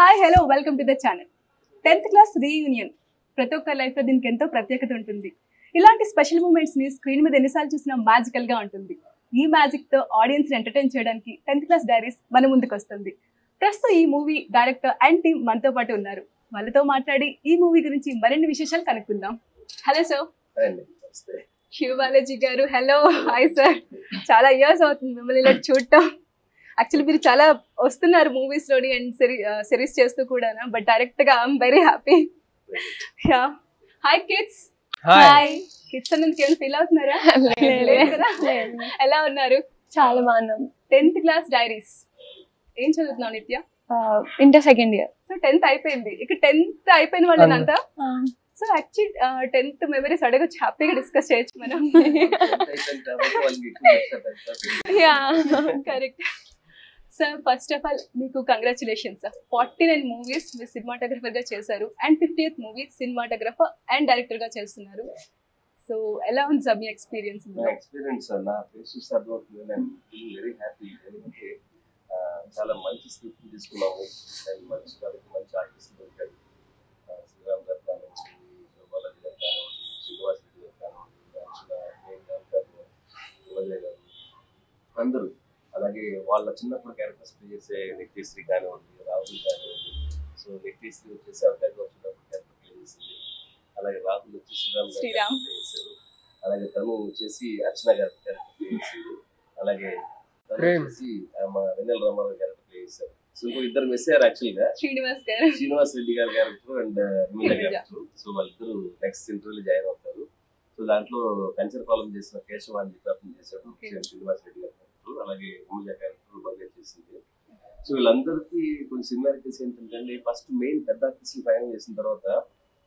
Hi hello welcome to the channel tenth class reunion ప్రతి ఒక్క లైఫ్లో దీనికి ఎంతో ప్రత్యేకత ఉంటుంది. ఇలాంటి స్పెషల్ మూమెంట్స్ని స్క్రీన్ మీద ఎన్నిసార్లు చూసినా మ్యాజికల్గా ఉంటుంది. ఈ మ్యాజిక్తో ఆడియన్స్ని ఎంటర్టైన్ చేయడానికి టెన్త్ క్లాస్ డైరీస్ మన ముందుకు వస్తుంది. ప్రస్తుతం ఈ మూవీ డైరెక్టర్ అండ్ టీమ్ మనతో పాటు ఉన్నారు. వాళ్ళతో మాట్లాడి ఈ మూవీ గురించి మరిన్ని విశేషాలు కనుక్కుందాం. Hello sir Shiva Balaji garu hello hi sir చాలా ఇయర్స్ అవుతుంది మిమ్మల్ని ఇలా చూడటం. యాక్చువల్లీ మీరు చాలా వస్తున్నారు మూవీస్లోని అండ్ సిరీస్ చేస్తూ కూడా బట్ డైరెక్ట్గా I'm very happy yeah hi kids hi kids అన్నందుకు ఏమైనా ఫీల్ అవుతున్నారా? ఎలా ఉన్నారు? చాలా బాగున్నాం. టెన్త్ క్లాస్ డైరీస్ ఏం చదువుతున్నావు Nithya? Inter second year so tenth అయిపోయింది. ఇక టెన్త్ అయిపోయిన వాళ్ళనంతా సో యాక్చువల్లీ టెన్త్ మెమరీస్ అడగచ్చు. హ్యాపీగా డిస్కస్ చేయొచ్చు మనం. Yeah correct sir first of all మీకు congratulations sir forty nine movies మీరు సినిమాటోగ్రఫర్గా చేశారు and fifty eighth movie cinematographer and డైరెక్టర్గా చేస్తున్నారు. సో ఎలా ఉంది సార్ మీ ఎక్స్పీరియన్స్ నా ఎక్స్పీరియన్స్ నా ఫేస్ చూస్తే వెరీ హ్యాపీ ఎందుకంటే చాలా మంచి స్క్రిప్ట్ తీసుకున్నాము. అండ్ మంచి వాళ్ళకి మంచి ఆర్టిస్ట్ దొరికారు శ్రీరామ్ గారు కానివ్వండి బాలాజీ గారు కానివ్వండి శ్రీనివాస్ రెడ్డి గారు కానివ్వండి అర్చన అందరూ అలాగే వాళ్ళ చిన్నప్పుడు క్యారెక్టర్స్ ప్లే చేసే నిత్యశ్రీ కానివ్వండి రాహుల్ కానివ్వండి. సో నిత్యశ్రీ వచ్చేసి అవకాశం వచ్చినప్పుడు క్యారెక్టర్ ప్లే చేసింది. అలాగే రాహుల్ వచ్చి శ్రీరామ్ play చేశారు. అలాగే తను వచ్చేసి అర్చన గారి క్యారెక్టర్ ప్లే చేసింది. అలాగే. వచ్చేసి మా వెన్నెల రామారావు క్యారెక్టర్ ప్లే చేశారు. సో ఇంకో ఇద్దరు మిస్ అయ్యారు యాక్చువల్గా. శ్రీనివాస్ గారు. శ్రీనివాస్ రెడ్డి గారి character and Meena. Character so వాళ్ళిద్దరు నెక్స్ట్ ఇంటర్వ్యూలో జాయిన్ అవుతారు. సో దాంట్లో కంచర్ కాలం చేసిన కేశవ అని చెప్పి అతను చేశాడు. శ్రీనివాస్ రెడ్డి అలాగే హిమజ క్యారెక్టర్ బాగా చేసింది. సో వీళ్ళందరికీ కొన్ని సిమిలారిటీస్ ఏంటంటే ఫస్ట్ మెయిన్ పెద్ద ఆర్టిస్ట్ ఫైనల్ చేసిన తర్వాత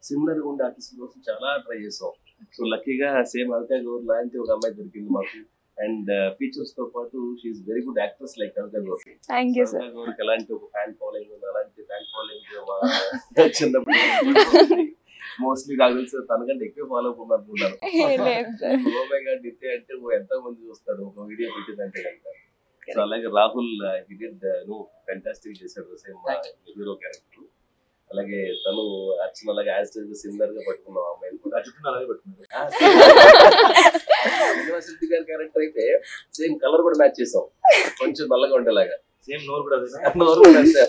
సిమిలర్గా ఉండే ఆర్టిస్ట్ కోసం చాలా ట్రై చేసాం. సో లక్కీగా సేమ్ అల్కా గౌర్ లాంటి ఒక అమ్మాయి దొరికింది మాకు. అండ్ ఫీచర్స్తో పాటు she very good actress like Alka Gaur. సరదా గౌరికి ఎలాంటి ఒక ఫ్యాన్ ఫాలోయింగ్ అలాంటి ఫ్యాన్ ఫాలోయింగ్ చిన్నప్పుడు. మోస్ట్లీ నాకు తెలిసి తనకంటే ఎక్కువ ఫాలో ఓమే గాడ్ నిత్య అంటే ఎంతో మంది చూస్తారు? ఒక వీడియో పెట్టిందంటే కనుక. సో అలాగే రాహుల్ హిడెడ్ నువ్వు ఫెంటాస్టిక్ చేశాడు. సేమ్ హీరో క్యారెక్టర్ అలాగే తను అర్చన అలాగే యాజ్ సిమిలర్గా పట్టుకున్నాం అమ్మాయిని కూడా. అర్జున్ అలాగే పట్టుకున్నాడు. యూనివర్సిటీ గారి క్యారెక్టర్ అయితే సేమ్ కలర్ కూడా మ్యాచ్ చేసాం. కొంచెం నల్లగా ఉండేలాగా. సేమ్ నోరు కూడా అదే. నోరు కూడా అంతే.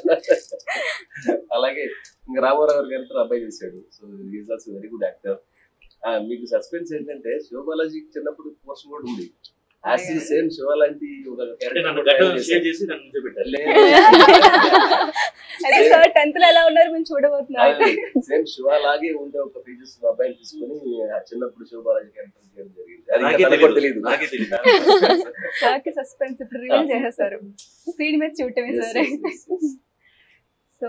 అలాగే ఇంకా రామారావు గారి క్యారెక్టర్ అబ్బాయి చేశాడు. So is also very good actor మీకు సస్పెన్స్ ఏంటంటే శివబాలాజీ చిన్నప్పుడు పోర్షన్ కూడా ఉంది. యాజ్ సేమ్ శివ లాంటి ఒక టెన్త్ లో ఎలా ఉన్నారు? మేము చూడబోతున్నారు సేమ్ శివ లాగే ఉండే ఒక ఫీచర్స్ అబ్బాయిని తీసుకొని చిన్నప్పుడు శివబాలాజీ క్యారెక్టర్ చేయడం నాకే తెలియదు నాకే తెలియదు సార్కి సస్పెన్స్ ఇప్పుడు రివీల్ చేసేస్తారు స్క్రీన్ మీద చూడటమే sir. So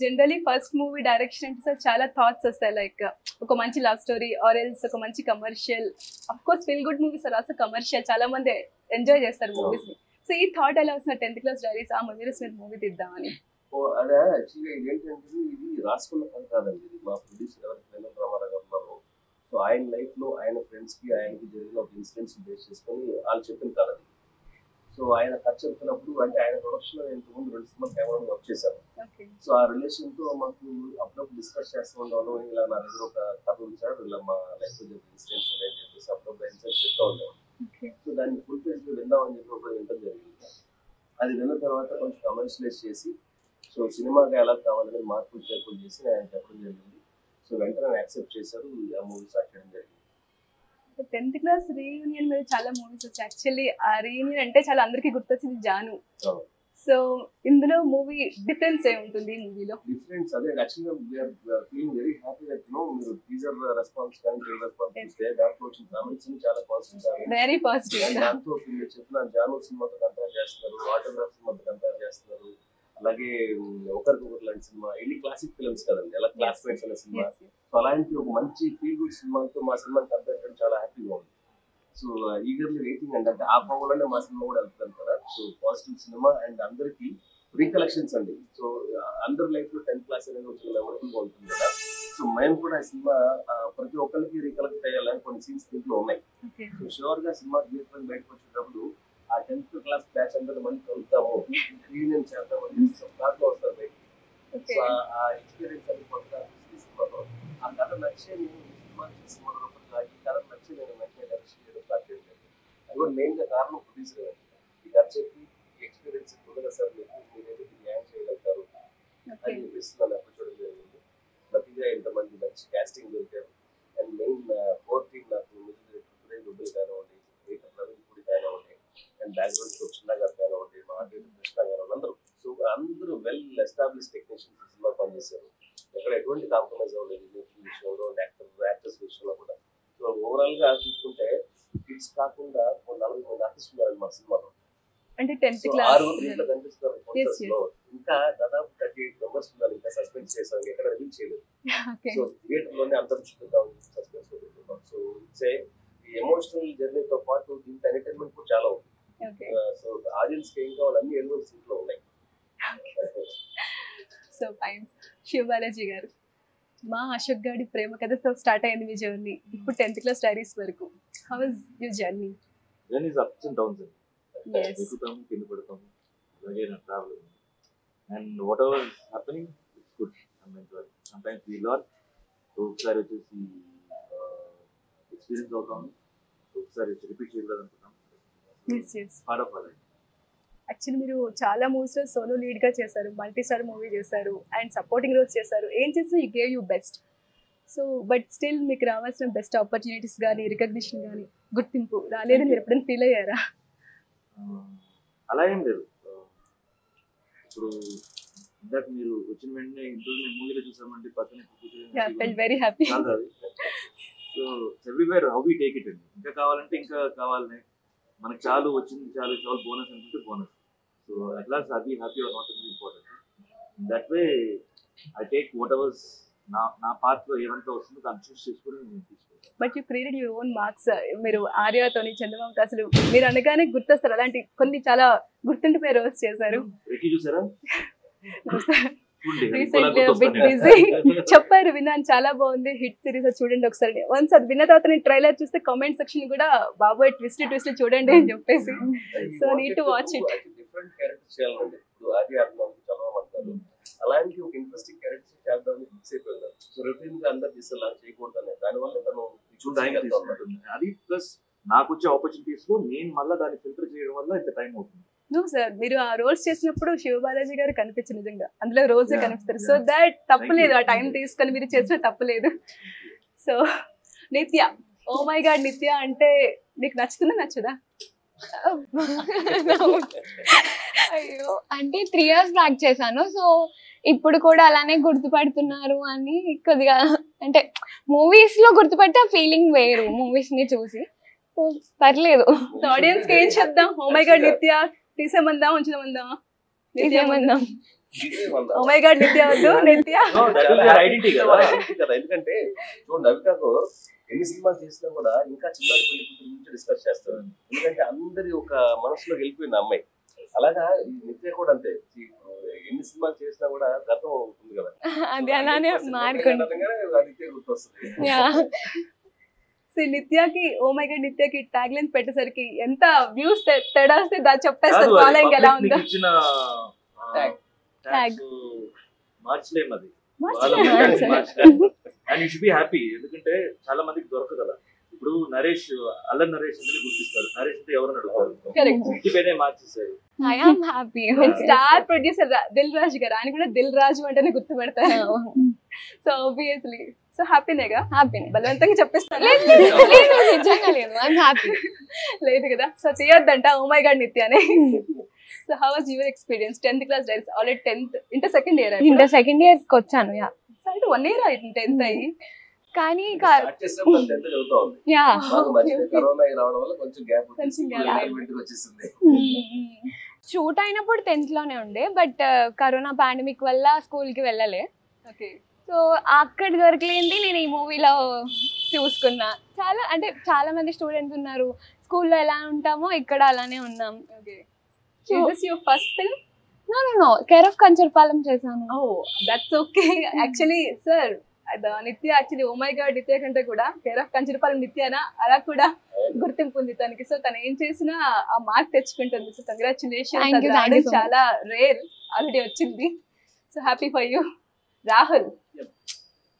generally first movie direction అంటే సార్ చాలా థాట్స్ వస్తాయి లైక్ ఒక మంచి లవ్ స్టోరీ ఆర్ ఎల్స్ ఒక మంచి commercial of course feel good movies or also commercial చాలా మంది ఎంజాయ్ చేస్తారు మూవీస్ని. సో ఈ థాట్ ఎలా వస్తుంది? టెన్త్ క్లాస్ డైరీస్ ఆ మూవీస్ మీద మూవీ తీద్దామని. ఓ, అదే యాక్చువల్గా ఇది ఏంటంటే ఇది రాసుకున్న పని కాదండి. ఇది మా ప్రొడ్యూసర్ ఎవరికి రామారావు గారు ఉన్నారు సో ఆయన లైఫ్లో ఆయన ఫ్రెండ్స్కి ఆయనకి జరిగిన ఒక ఇన్సిడెంట్స్ బేస్ చేసుకొని వాళ్ళు చెప్పిన అది సో ఆయన ఖర్చు చెప్తున్నప్పుడు అంటే ఆయన ప్రొడక్షన్లో ఇంతకుముందు రెండు సినిమా కెమెరా వర్క్ చేశారు. సో ఆ రిలేషన్తో మాకు అప్పుడప్పుడు డిస్కస్ చేస్తూ ఉండేవాళ్ళం. ఇలా నా దగ్గర ఒక కథ ఉంచాడు ఇలా మా లైఫ్లో జరిగిన ఇన్సిడెంట్స్ ఉన్నాయని చెప్పేసి అప్పుడప్పుడు ఇన్సిడెంట్స్ చెప్తా ఉండేవాళ్ళం. సో దాన్ని ఫుల్ పేజ్లో విందామని చెప్పి ఒక జరిగింది. అది విన్న తర్వాత కొంచెం కమర్షియలైజ్ చేసి సో సినిమాగా ఎలా కావాలని మార్పులు చేర్పులు చేసి ఆయన చెప్పడం జరిగింది. సో వెంటనే యాక్సెప్ట్ చేశారు. ఆ మూవీ స్టార్ట్ చేయడం జరిగింది. టెన్త్ క్లాస్ రీయూనియన్ మీద చాలా మూవీస్ వచ్చాయి. యాక్చువల్లీ ఆ రీయూనియన్ అంటే చాలా అందరికీ గుర్తొచ్చింది జాను. సో ఇందులో మూవీ డిఫరెన్స్ ఏ ఉంటుంది ఈ మూవీలో? డిఫరెన్స్ అదే యాక్చువల్గా we're feeling very happy that no మీరు టీజర్ రెస్పాన్స్ కానీ ట్రైలర్ రెస్పాన్స్ ఇస్తే దాంట్లో వచ్చిన కామెంట్స్ చాలా పాజిటివ్ వెరీ పాజిటివ్ దాంతో మీరు చెప్పిన జాను సినిమాతో కంపేర్ చేస్తున్నారు ఆటోగ్రాఫ్ సినిమాతో కంపేర్ చేస్తున్నారు. అలాగే ఒకరికొకరు లాంటి సినిమా ఇన్ని క్లాసిక్ ఫిల్మ్స్ కదండి. ఎలా క్లాస్మేట్స్ అనే సినిమా. సో అలాంటి ఒక మంచి ఫీల్ గుడ్ సినిమాతో మా సినిమాని కంపేర్ చేయడం చాలా హ్యాపీగా ఉంది. సో ఈగర్లీ వెయిటింగ్ అండి. అంటే ఆ పొగలోనే మా సినిమా కూడా వెళ్తుంది కదా సో పాజిటివ్ సినిమా అండ్ అందరికి రీకలెక్షన్స్ అండి. సో అందరి లైఫ్లో టెన్త్ క్లాస్ అనేది వచ్చిన మెమరబుల్గా ఉంటుంది కదా. సో మేము కూడా ఈ సినిమా ఆ, ప్రతి ఒక్కరికి రీకలెక్ట్ అయ్యాలని కొన్ని సీన్స్ దీంట్లో ఉన్నాయి. సో షూర్గా సినిమా థియేటర్ బయటకు వచ్చేటప్పుడు ఆ టెన్త్ క్లాస్ బ్యాచ్ అందరూ మళ్ళీ కలుద్దాము. రీయూనియన్ చేద్దామని దాంట్లో వస్తారు ఆ- ఎక్స్పీరియన్స్ అది ఈ సినిమాలో ఆ కథ నచ్చే నేను సినిమా చేసి మొదలుపెట్టిన ఈ కథ నచ్చి నేను వెంటనే డైరెక్షన్ చేయడం స్టార్ట్ చేయలేదు అది కూడా మెయిన్గా కారణం ప్రొడ్యూసర్ ఈ కథ చెప్పి ఈ ఎక్స్పీరియన్స్ ఉండగా సార్ మీకు మీరైతే దీన్ని న్యాయం చేయగలుగుతారు అని చెప్పేసి నన్ను అప్రోచ్ చేయడం జరిగింది. లక్కీగా ఇంతమంది మంచి క్యాస్టింగ్ దొరికారు. అండ్ మెయిన్ ఫోర్ టీమ్ నాకు మ్యూజిక్ డైరెక్టర్ సురేష్ దుబ్బులు కానివ్వండి ప్రవీణ్ పూడి కానివ్వండి అండ్ బ్యాక్గ్రౌండ్ చిన్న గారు కానివ్వండి మా ఆర్టిస్ట్ కృష్ణ కానివ్వండి అందరూ సో అందరూ వెల్ ఎస్టాబ్లిష్ టెక్నీషియన్స్ సినిమా పనిచేశారు. ఎక్కడ ఎటువంటి కాంప్రమైజ్ అవ్వలేదు మేకింగ్ విషయంలో యాక్టర్ యాక్టర్స్ విషయంలో కూడా. సో ఓవరాల్గా చూసుకుంటే కిడ్స్ కాకుండా ఒక నలభై మంది ఆర్టిస్ట్ ఉన్నారు మా సినిమాలో. అంటే టెన్త్ క్లాస్ ఆరుగురు కనిపిస్తున్నారు ఇంకా దాదాపు థర్టీ ఎయిట్ మెంబర్స్ ఉన్నారు ఇంకా సస్పెండ్ చేశారు ఎక్కడ రిలీజ్ చేయలేదు. సో థియేటర్లోనే అంతం చూపిద్దాం సస్పెన్స్ సో ఇట్స్ ఎమోషనల్ జర్నీతో పాటు దీంట్లో ఎంటర్టైన్మెంట్ కూడా చాలా ఉంది. సో ఆడియన్స్కి ఏం కావాలి అన్ని ఎలిమెంట్స్ ఇంట్లో ఉన్నాయి. సో ఫైన్ శివ బాలాజీ గారు మా అశోక్ గాడి ప్రేమ కథతో స్టార్ట్ అయింది మీ జర్నీ ఇప్పుడు టెన్త్ క్లాస్ డైరీస్ వరకు. How is your journey journey ups and downs. ఎక్కుతాము కింద పడతాము అలాగే నా travel and whatever happening it's good I'm enjoy sometimes we learn ఒకసారి వచ్చేసి ఎక్స్పీరియన్స్ అవుతాము. ఒకసారి రిపీట్ చేయకూడదు యాక్చువల్లీ మీరు చాలా మూవీస్లో సోలో లీడ్గా చేశారు మల్టీ స్టార్ మూవీ చేశారు అండ్ సపోర్టింగ్ రోల్స్ చేశారు. ఏం చేసినా you gave you best so but still మీకు రావాల్సిన బెస్ట్ ఆపర్చునిటీస్ కానీ రికగ్నిషన్ కానీ గుర్తింపు రాలేదని మీరు ఎప్పుడైనా ఫీల్ అయ్యారా? అలా ఏం లేదు. ఇప్పుడు ఇందాక మీరు వచ్చిన వెంటనే ఇంట్లో మేము మూవీలో చూసామంటే పక్కన feel very happy so everywhere how we take it అండి. ఇంకా కావాలంటే ఇంకా కావాలని. మనకు చాలు వచ్చింది చాలు చాలు బోనస్ అనుకుంటే బోనస్ సో అట్ లాస్ట్ అది happy or not important that way I take whatevers నా నా పార్ట్లో ఏమంతా వస్తుందో దాన్ని చూస్ చేసుకుని నేను తీసుకుంటాను. But you created your own marks మీరు ఆర్యతోని చంద్రబాబుతో అసలు మీరు అనగానే గుర్తొస్తారు. అలాంటి కొన్ని చాలా గుర్తుండిపోయే రోల్స్ చేశారు. రెక్కి చూసారా? చెప్పారు విన్నాను చాలా బాగుంది హిట్ సిరీస్ చూడండి ఒకసారి. వన్స్ అది విన్న తర్వాత నేను ట్రైలర్ చూస్తే కామెంట్ సెక్షన్ కూడా బాబోయ్ ట్విస్ట్ ట్విస్ట్ చూడండి అని చెప్పేసి. చేయాలండి. ఇప్పుడు ఆది ఆత్మకి చదవమంటారు అలాంటి ఒక ఇంట్రెస్టింగ్ క్యారెక్టర్స్ చేద్దామని ఫిక్స్ అయిపోయింది. సో రొటీన్గా అందరు దానివల్ల తను టైం తీసుకుంటుంది అది ప్లస్ నాకు వచ్చే ఆపర్చునిటీస్లో నేను మళ్ళీ దాన్ని ఫిల్టర్ చేయడం వల్ల ఇంత టైం అవుతుంది. నో సార్ మీరు ఆ రోల్స్ చేసినప్పుడు శివ బాలాజీ గారు కనిపించారు నిజంగా. అందులో రోజే కనిపిస్తారు. సో దాట్ తప్పులేదు ఆ. టైం తీసుకొని మీరు చేసిన తప్పులేదు సో నిత్య. ఓ మై గాడ్ నిత్య అంటే నీకు నచ్చుతుందా? నచ్చదా? అయ్యో అంటే త్రీ ఇయర్స్ బ్యాక్ చేశాను. సో ఇప్పుడు కూడా అలానే గుర్తుపడుతున్నారు అని కొద్దిగా అంటే మూవీస్లో గుర్తుపట్టే ఫీలింగ్ వేరు. మూవీస్ని చూసి. సో పర్లేదు. సో ఆడియన్స్కి ఏం చెప్దాం ఓ మై గాడ్ నిత్య. తీసేమందా ఉంచుదామందా నిజమందాం? ఓ మై గాడ్ నిత్య వద్దు నిత్య. Is your identity కదా. కదా. ఎందుకంటే చూడండి అవికాకు ఎన్ని సినిమాలు చేసినా కూడా ఇంకా చిన్నారి పెళ్ళి గురించి డిస్కస్ చేస్తారు ఎందుకంటే అందరి ఒక మనసులోకి వెళ్ళిపోయింది అమ్మాయి. అలాగా ఈ నిత్య కూడా అంతే. ఈ ఎన్ని సినిమాలు చేసినా కూడా గతం ఉంటుంది కదా. అది అలానే నిత్య గుర్తొస్తుంది. యా సో నిత్యకి ఓ మై గాడ్ నిత్యకి ట్యాగ్ లైన్ పెట్టేసరికి ఎంత వ్యూస్ తేడా వస్తే దాన్ని చెప్పేస్తారు ఫాలోయింగ్ ఎలా ఉందో. Tag. మార్చలేము అది. And you should be happy ఎందుకంటే చాలా మందికి దొరకదు కదా. ఇప్పుడు నరేష్ అల్లరి నరేష్ అంటే గుర్తిస్తారు. నరేష్ అంటే ఎవరు అడుగుతారు? ఇంటి పేరే మార్చేసారు happy star producer Dil Raju garu. ఆయన కూడా దిల్ రాజు అంటేనే గుర్తుపెడతారు. సో ఆబ్వియస్లీ సో హ్యాపీనేగా హ్యాపీ బలవంతంగా చెప్పేస్తాను లేదు లేదు, లేదు నిజంగా లేదు. ఐఎమ్ హ్యాపీ లేదు కదా? సో చేయొద్దంట ఓ మై గాడ్ నిత్య అని. So how was your experience tenth class diaries already tenth inter second year inter second ఇయర్కి వచ్చాను యా అంటే వన్ ఇయర్ అవుతుంది టెన్త్ అయ్యి. కానీ స్టార్ట్ చేసినప్పుడు అంత ఎంత చదువుతా ఉంది. యా మాకు మధ్యలో కరోనా రావడం వల్ల కొంచెం గ్యాప్ కొంచెం gap. ఇంటికి వచ్చేసింది. షూట్ అయినప్పుడు టెన్త్లోనే ఉండే బట్ కరోనా పాండమిక్ వల్ల స్కూల్కి వెళ్ళలే. ఓకే సో అక్కడ దొరకలేంది నేను ఈ మూవీలో చూసుకున్నా. చాలా అంటే చాలా మంది స్టూడెంట్స్ ఉన్నారు. స్కూల్లో ఎలా ఉంటామో ఇక్కడ అలానే ఉన్నాం. First no no no care of Kancharapalem చేశాను. ఓ that's okay actually sir Nithya actually my god Nithya కంటే కూడా కేర్ ఆఫ్ కంచరపాలెం నిత్యనా అలా కూడా గుర్తింపు ఉంది తనకి. సో తను ఏం చేసినా ఆ మార్క్ తెచ్చుకుంటుంది. So congratulation. చాలా రేర్ ఆల్రెడీ వచ్చింది. So happy for you Rahul.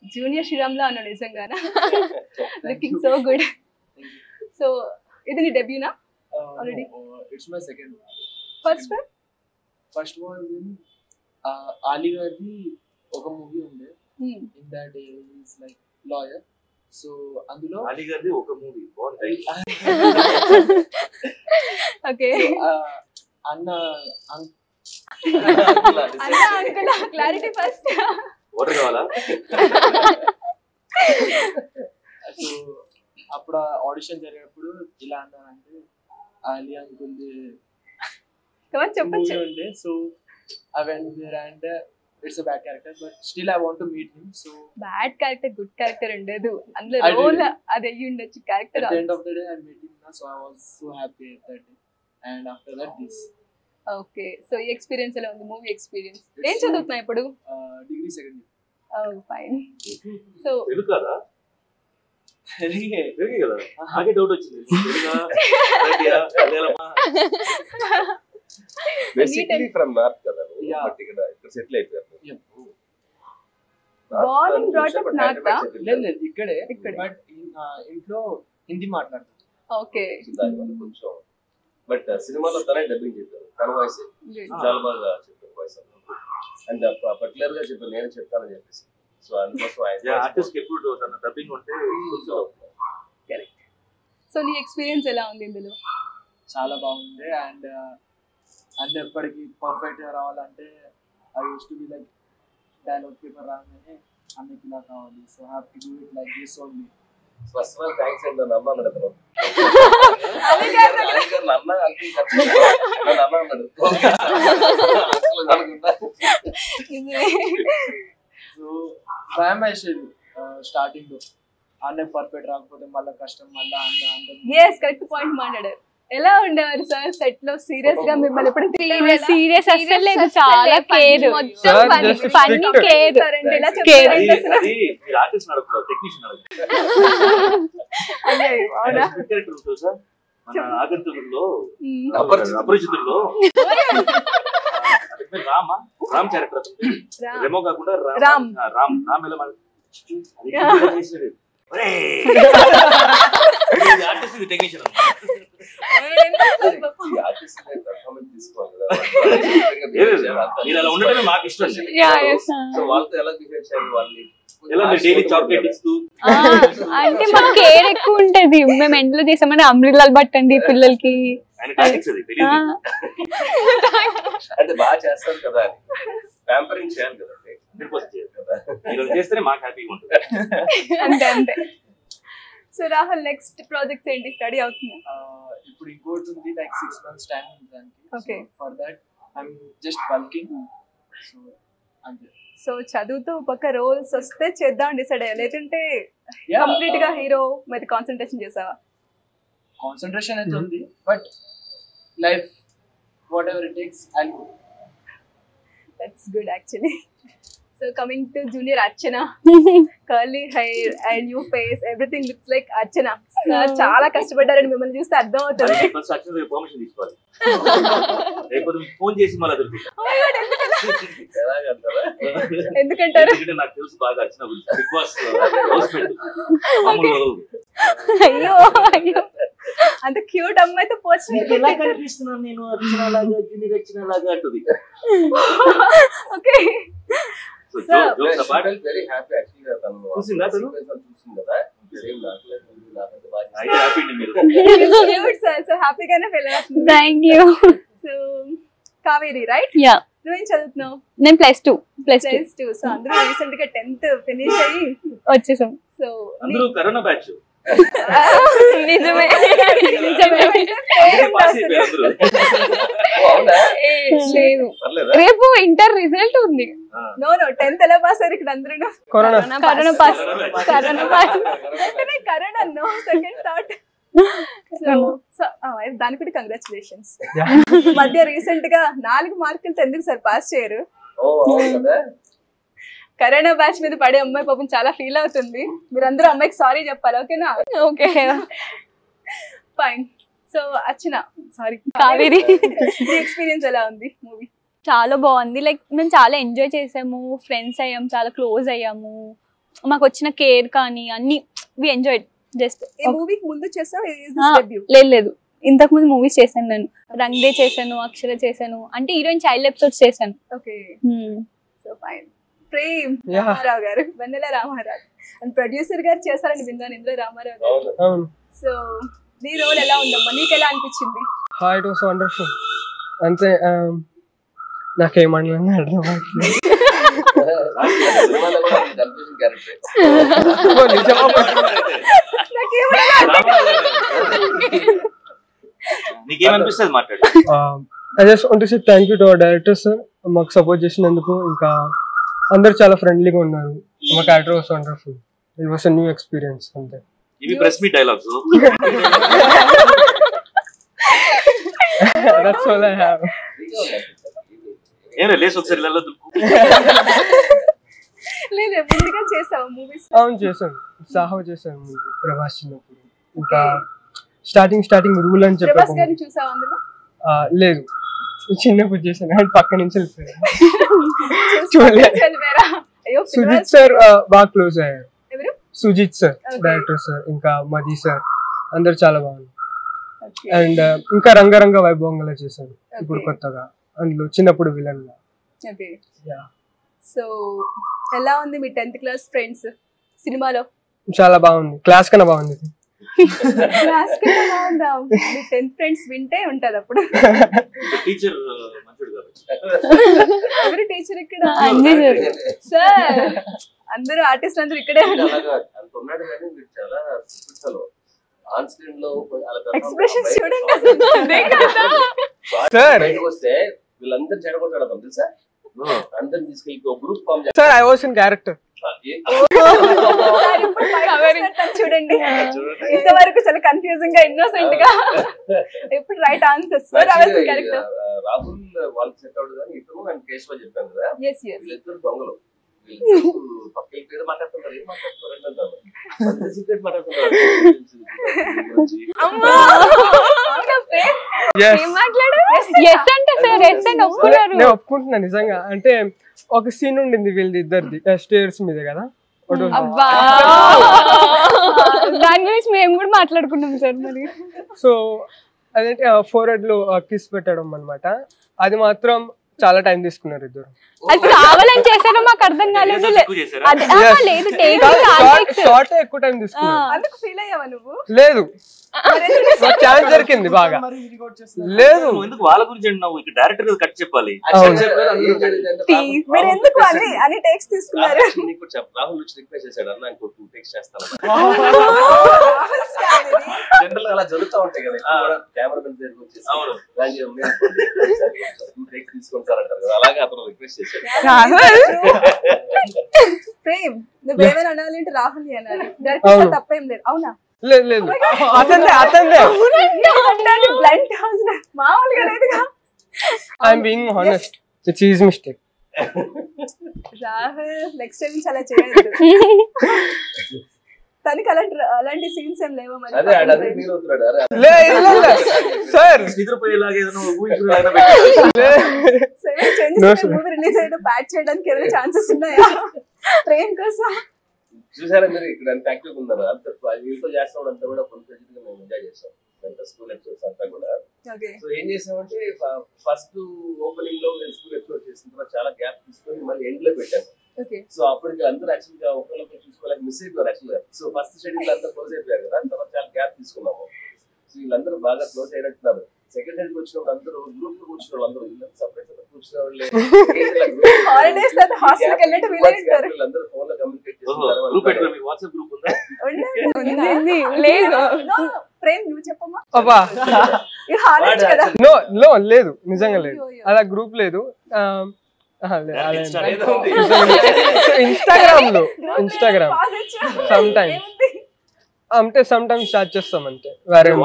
Junior Sriram లా ఉన్నాడు నిజంగానా లుకింగ్ సో గుడ్ సో ఇది నీ డెబ్యూనా Already? It's my second first first was in Ali గారిది ఒక మూవీ ఉండే in that is like lawyer so అందులో అలీ గారిది ఒక మూవీ బాగుంది ఓకే uh, అన్న అన్- అన్నా అంకుల్ క్లారిటీ ఫస్ట్ వాటర్ కావాలా? సో అప్పుడు ఆడిషన్ జరిగినప్పుడు ఇలా అన్నానంటే ఆలీ అంకుల్ది కమన్ మూవీ చెప్పొచ్చు ఉండే so I went there and it's bad character but still I want to meet him so bad character good character ఉండదు. అందులో. రోల్ అది అయ్యి ఉండొచ్చు character the end of the day I met him now, so I was so happy at that day. Okay. So ఈ experience ఎలా ఉంది? Movie experience ఏం చదువుతున్నా ఇప్పుడు? uh, degree second year. Fine so Telugu కదా? తెలుగే. తెలుగే కదా? నాకే డౌట్ వచ్చింది. తెలుగా రైటియా మలయాళమా? బేసిక్లీ ఫ్రమ్ నార్త్ కదా? నువ్వు. Yeah. బట్ ఇక్కడ సెటిల్ అయిపోయారు? లేదు లేదు. బట్ ఇంట్లో హిందీ మాట్లాడతాను ఓకే దానివల్ల కొంచెం బట్ సినిమాలో తనే డబ్బింగ్ చెప్పారు తన వాయిస్ చాలా బాగా చెప్పారు వాయిస్ అండ్ పర్టికులర్గా చెప్పారు నేను చెప్తానని చెప్పేసి. సో అందుకోసం ఆర్టిస్ట్ ఎప్పుడు తన డబ్బింగ్ ఉంటే కొంచెం సో నీ ఎక్స్పీరియన్స్ ఎలా ఉంది ఇందులో? చాలా బాగుంది. అండ్ అన్ని ఎప్పటికీ పర్ఫెక్ట్గా రావాలంటే I use to be like dialogue paper రాగానే అన్నికి ఇలా కావాలి. So have to do it like this only first of all thanks అండి అన్నాడు అతను. సో భయం వేసేది స్టార్టింగ్లో అన్నీ పర్ఫెక్ట్ రాకపోతే మళ్ళీ కష్టం మళ్ళీ అన్న అందరం ఎస్ కరెక్ట్ పాయింట్ మాట్లాడారు. ఎలా ఉండేవారు సార్ సెట్లో సీరియస్గా మిమ్మల్ని ఎప్పుడు సీరియస్ అసలు లేదు చాలా కేర్ మొత్తం strict. కేర్ నడపదు టెక్నీషియన్ అవునా? ఆగంతుకుల్లో. అపరిచితుల్లో. రామా రామ్ క్యారెక్టర్. రెమో. కాకుండా రామ్. రామ్. రామ్. ఎలా టెక్నీషియన్ మీరు అలా ఉండడమే మాకు ఇష్టం. వాళ్ళతో ఎలా బిహేవ్ చేయాలి? వాళ్ళని అంటే మాకు కేర్ ఎక్కువ ఉంటది. మేము ఎండ్లో చేసామంటే అమృతాలు పట్టండి పిల్లలకి. ఆయన టాక్టిక్స్ అది ఆ, తెలియదు అంటే బాగా చేస్తారు కదా అని. ప్యాంపరింగ్ చేయాలి కదండి మీకోసం చేయదు కదా. మీరు అది చేస్తేనే మాకు హ్యాపీగా ఉంటుంది. అంతే అంతే. సో రాహుల్ నెక్స్ట్ ప్రాజెక్ట్స్ ఏంటి? స్టడీ అవుతుంది? ఇప్పుడు ఇంకోటి ఉంది లైక్ సిక్స్ మంత్స్ టైం ఉంది దానికి. Okay. For that I'm just bulking so అంతే. సో చదువుతూ పక్క రోల్స్ వస్తే చేద్దాం డిసైడ్ అయ్యా. లేదంటే కంప్లీట్గా హీరో మీద కాన్సన్ట్రేషన్ చేసావా? కాన్సన్ట్రేషన్ అయితే ఉంది but life whatever it takes I that's good actually so coming to junior Archana curly hair and you face everything looks like Archana. చాలా కష్టపడ్డారని మిమ్మల్ని చూస్తే అర్థం అవుతుంది ఫోన్ చేసి మళ్ళీ ఎందుకంటారు? ఎందుకంటే నాకు తెలుసు బాగా అర్చన గురించి. బిగ్ బాస్ హౌస్ మేట్ మామూలు వదలదు. అయ్యో అయ్యో. అంత క్యూట్ అమ్మాయితో ఎలా కనిపిస్తున్నాను నేను అర్చన లాగా జూనియర్ అర్చన లాగా అంటుంది okay so Sir. Jokes apart very happy actually తను చూసిందా తను? sequence అంతా చూసింది కదా? సేమ్ నాకు లేదు, నాకంటే బాగా అయితే చేసింది. హ్యాపీ అండి మీరు క్యూట్ సార్ సో హ్యాపీగానే ఫీల్ అవుతుంది thank you so Kaveri right yeah. నువ్వేం చదువుతున్నావు? నేను plus two plus plus two so అందరూ రీసెంట్గా టెన్త్ ఫినిష్ అయ్యి వచ్చేసాం. సో అందరూ కరోనా బ్యాచ్ నిజమే. నిజమే. లేదు. రేపు ఇంటర్ రిజల్ట్ ఉంది. నో నో టెన్త్ ఎలా పాస్ అయ్యారు ఇక్కడ అందరూ? Corona. Corona pass corona pass corona no second thought so so దానికి కూడా కంగ్రాచులేషన్స్ మధ్య రీసెంట్గా నాలుగు మార్కులతో ఎందుకు సార్ పాస్ చేయరు? కదా. కరోనా బ్యాచ్ మీద పడే అమ్మాయి పాపం చాలా ఫీల్ అవుతుంది. మీరందరూ అమ్మాయికి సారీ చెప్పాలి ఓకేనా okay fine so Archana sorry Kaveri. Experience ఎలా ఉంది మూవీ చాలా బాగుంది. లైక్ మేము చాలా ఎంజాయ్ చేసాము. ఫ్రెండ్స్ అయ్యాము చాలా క్లోజ్ అయ్యాము. మాకు వచ్చిన కేర్ కానీ అన్ని వి ఎంజాయ్ జస్ట్ ఈ మూవీకి ముందు చేసావు? లేదు లేదు. ఇంతకు ముందు మూవీస్ చేశాను నేను. రంగ్దే చేశాను అక్షర చేశాను. అంటే హీరోయిన్ చైల్డ్ ఎపిసోడ్స్ చేశాను. Okay. So fine Prem. Ramarao garu Vennela Ramarao. And producer గారు చేస్తారని విన్నాను ఇందులో రామారావు గారు. సో నీ రోల్ ఎలా ఉందమ్మా? నీకు ఎలా అనిపించింది? హాయ్ ఇట్ వాస్ వండర్ఫుల్ అంతే నాకేమన్నా అర్థం అవ్వట్లేదు. నీకేమనిపిస్తుంది మాట్లాడు? to our director sir. మాకు సపోర్ట్ చేసినందుకు ఇంకా అందరు చాలా ఫ్రెండ్లీగా ఉన్నారు. మా character was wonderful it was new experience అంతే. ఇవి press me dialogues that's all I have ఏం లేసి ఒకసారి ఇళ్ళలో దులుపు. లేదు ముందుగా చేసావు మూవీస్ అవును చేశాను. సాహో చేశాను ప్రభాస్ చిన్నప్పుడు ఇంకా స్టార్టింగ్ స్టార్టింగ్ రూల్ అని ప్రభాస్ చెప్పాను గారిని చూసావు అందులో? లేదు. చిన్నప్పుడు చేశాను. కానీ పక్క నుంచి వెళ్ళిపోయాను చూడలే. అయ్యో సుజిత్ సార్ బాగా క్లోజ్ అయ్యారు. ఎవరు? సుజిత్ సార్. డైరెక్టర్ సార్ ఇంకా మది సార్. అందరు చాలా బాగుంది. అండ్ ఇంకా రంగరంగ వైభవంగా చేశాను ఇప్పుడు. కొత్తగా. అందులో చిన్నప్పుడు విలన్గా. Yeah. సో ఎలా ఉంది మీ టెన్త్ క్లాస్ ఫ్రెండ్స్ సినిమాలో? చాలా బాగుంది. క్లాస్ కన్నా బాగుంది. క్లాస్ బాగుందా? టెన్త్ ఫ్రెండ్స్ వింటే ఉంటది అప్పుడు. టీచర్ మంచుడు గారు ఎవరు టీచర్ ఇక్కడ? అన్నీ సార్ అందరూ ఆర్టిస్ట్ అందరూ ఇక్కడే బయట- చూడండి. సార్ వస్తే వీళ్ళందరూ చెడగొట్టాడు తెలుసా? అందరిని తీసుకెళ్ళి ఒక group form sir I was in character చూడండి. ఇంతవరకు చాలా కన్ఫ్యూజింగ్గా ఇన్నోసెంట్గా. ఇప్పుడు రైట్ ఆన్సర్స్ రాహుల్ వాళ్ళకి సెట్ అవుతుంది కానీ ఇతను నేను కేశవ చెప్పాను కదా. వీళ్ళిద్దరు దొంగలు. పక్కకి పేరు మాట్లాడుతున్నారు? ఏం మాట్లాడుతున్నారు సీక్రెట్ మాట్లాడుతున్నారు ఒప్పుకుంటున్నా నిజంగా. అంటే ఒక సీన్ ఉండింది వీళ్ళది ఇద్దరిది స్టేర్స్ మీద కదా? దాని గురించి మేము కూడా మాట్లాడుకున్నాం సార్ మరి. సో అదేంటి ఫోర్ హెడ్లో కిస్ పెట్టడం అన్నమాట. అది మాత్రం చాలా టైం తీసుకున్నారు ఇద్దరు. అది కావాలని చేశారో మాకు అర్థం కాలేదు. లేదు టేక్ షార్ట్ ఎక్కువ టైం తీసుకున్నారు. అందుకు ఫీల్ అయ్యావా నువ్వు? లేదు. ఛాన్స్ దొరికింది బాగా. మరి. లేదు. నువ్వు ఎందుకు వాళ్ళ గురించి అంటున్నావు? ఇక్కడ డైరెక్టర్ కట్ చెప్పాలి. అవును. మీరు ఎందుకు అని అని టేక్స్ తీసుకున్నారు నీకు చెప్ప రాహుల్ వచ్చి రిక్వెస్ట్ చేశాడు అన్న ఇంకో టూ టేక్స్ చేస్తాను జనరల్ అలా జరుగుతూ ఉంటాయి కదా కెమెరా అవును. తీసుకొని సార్ అంటారు కదా అలాగే అతను రిక్వెస్ట్ చేశాడు. ప్రేమ్ నువ్వు ఏమైనా అనాలి అంటే రాహుల్ అనాలి. అవును. తప్పేం లేదు. అవునా? లేదు లేదు. అతందే అతందే బ్లంట్ హౌస్ మామూలుగా లేదుగా. I'm being honest it's is mistake Rahul next time నుంచి అలా చేయొద్దు. తనకి అలాంటి అలాంటి సీన్స్ ఏం లేవా మరి? సార్. ఏదైనా. మూవీ రిలీజ్ అయ్యడం చేయడానికి ఏమైనా ఛాన్సెస్ ఉన్నాయా? ప్రేమ్ కోసం. చూసారా మీరు ఇక్కడ అంత వీళ్ళతో చేస్తాం అంతా కూడా ఫుల్గా మేము ఎంజాయ్ చేస్తాం స్కూల్ ఎపిసోడ్స్ అంతా కూడా. సో ఏం చేసామంటే ఫస్ట్ ఓపెనింగ్లో స్కూల్ ఎపిసోడ్ చేసిన తర్వాత చాలా గ్యాప్ తీసుకొని మళ్ళీ ఎండ్లో పెట్టాము. ఓకే. సో అప్పటికి అందరూ యాక్చువల్గా ఒకరికొకరు చూసుకోలేక మిస్ అయిపోయారు యాక్చువల్గా. సో ఫస్ట్ షెడ్యూల్ అంతా క్లోజ్ అయిపోయారు కదా తర్వాత చాలా గ్యాప్ తీసుకున్నాము. సో వీళ్ళందరూ బాగా క్లోజ్ అయినట్టున్నారు. సెకండ్ షెడ్యూల్ వచ్చినప్పుడు అందరూ గ్రూప్ లో కూర్చున్న వాళ్ళు అందరూ సపరేట్ సపరేట్ కూర్చున్న వాళ్ళే ఫోన్లో కమ్యూనికేట్ ఓహో, గ్రూప్ పెట్టుకో మీ వాట్సాప్ గ్రూప్ ఉందా? ఉంది. లేదు. No, ప్రేమ్ నువ్వు చెప్పమ్మా. అబ్బా. ఇది హానెస్ట్ కదా. నో నో లేదు. నిజంగా లేదు. అలా గ్రూప్ లేదు. ఇన్స్టాగ్రామ్లో ఇన్స్టాగ్రామ్. Sometimes. ఏముంది? అంటే సమ్ టైమ్స్ స్టార్ట్ చేస్తాం అంతే. వేరే.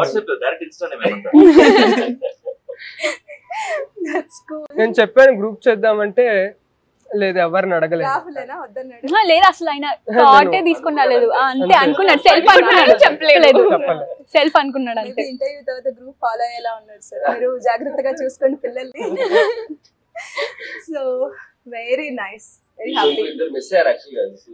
నేను చెప్పాను గ్రూప్ చేద్దామంటే లేదు ఎవరిని అడగలేదు. రాహులేనా? వద్దన్నాడు. ఆహా, లేదు అసలు ఆయన థాటే తీసుకుని రాలేదు ఆ, అంతే అనుకున్నాడు. సెల్ఫ్ అనుకున్నాడు. చెప్పలేదు. సెల్ఫ్ అనుకున్నాడు అంతే. ఇంటర్వ్యూ తర్వాత గ్రూప్ ఫాలో అయ్యేలా ఉన్నారు సార్. మీరు జాగ్రత్తగా చూసుకోండి పిల్లల్ని. So very nice very happy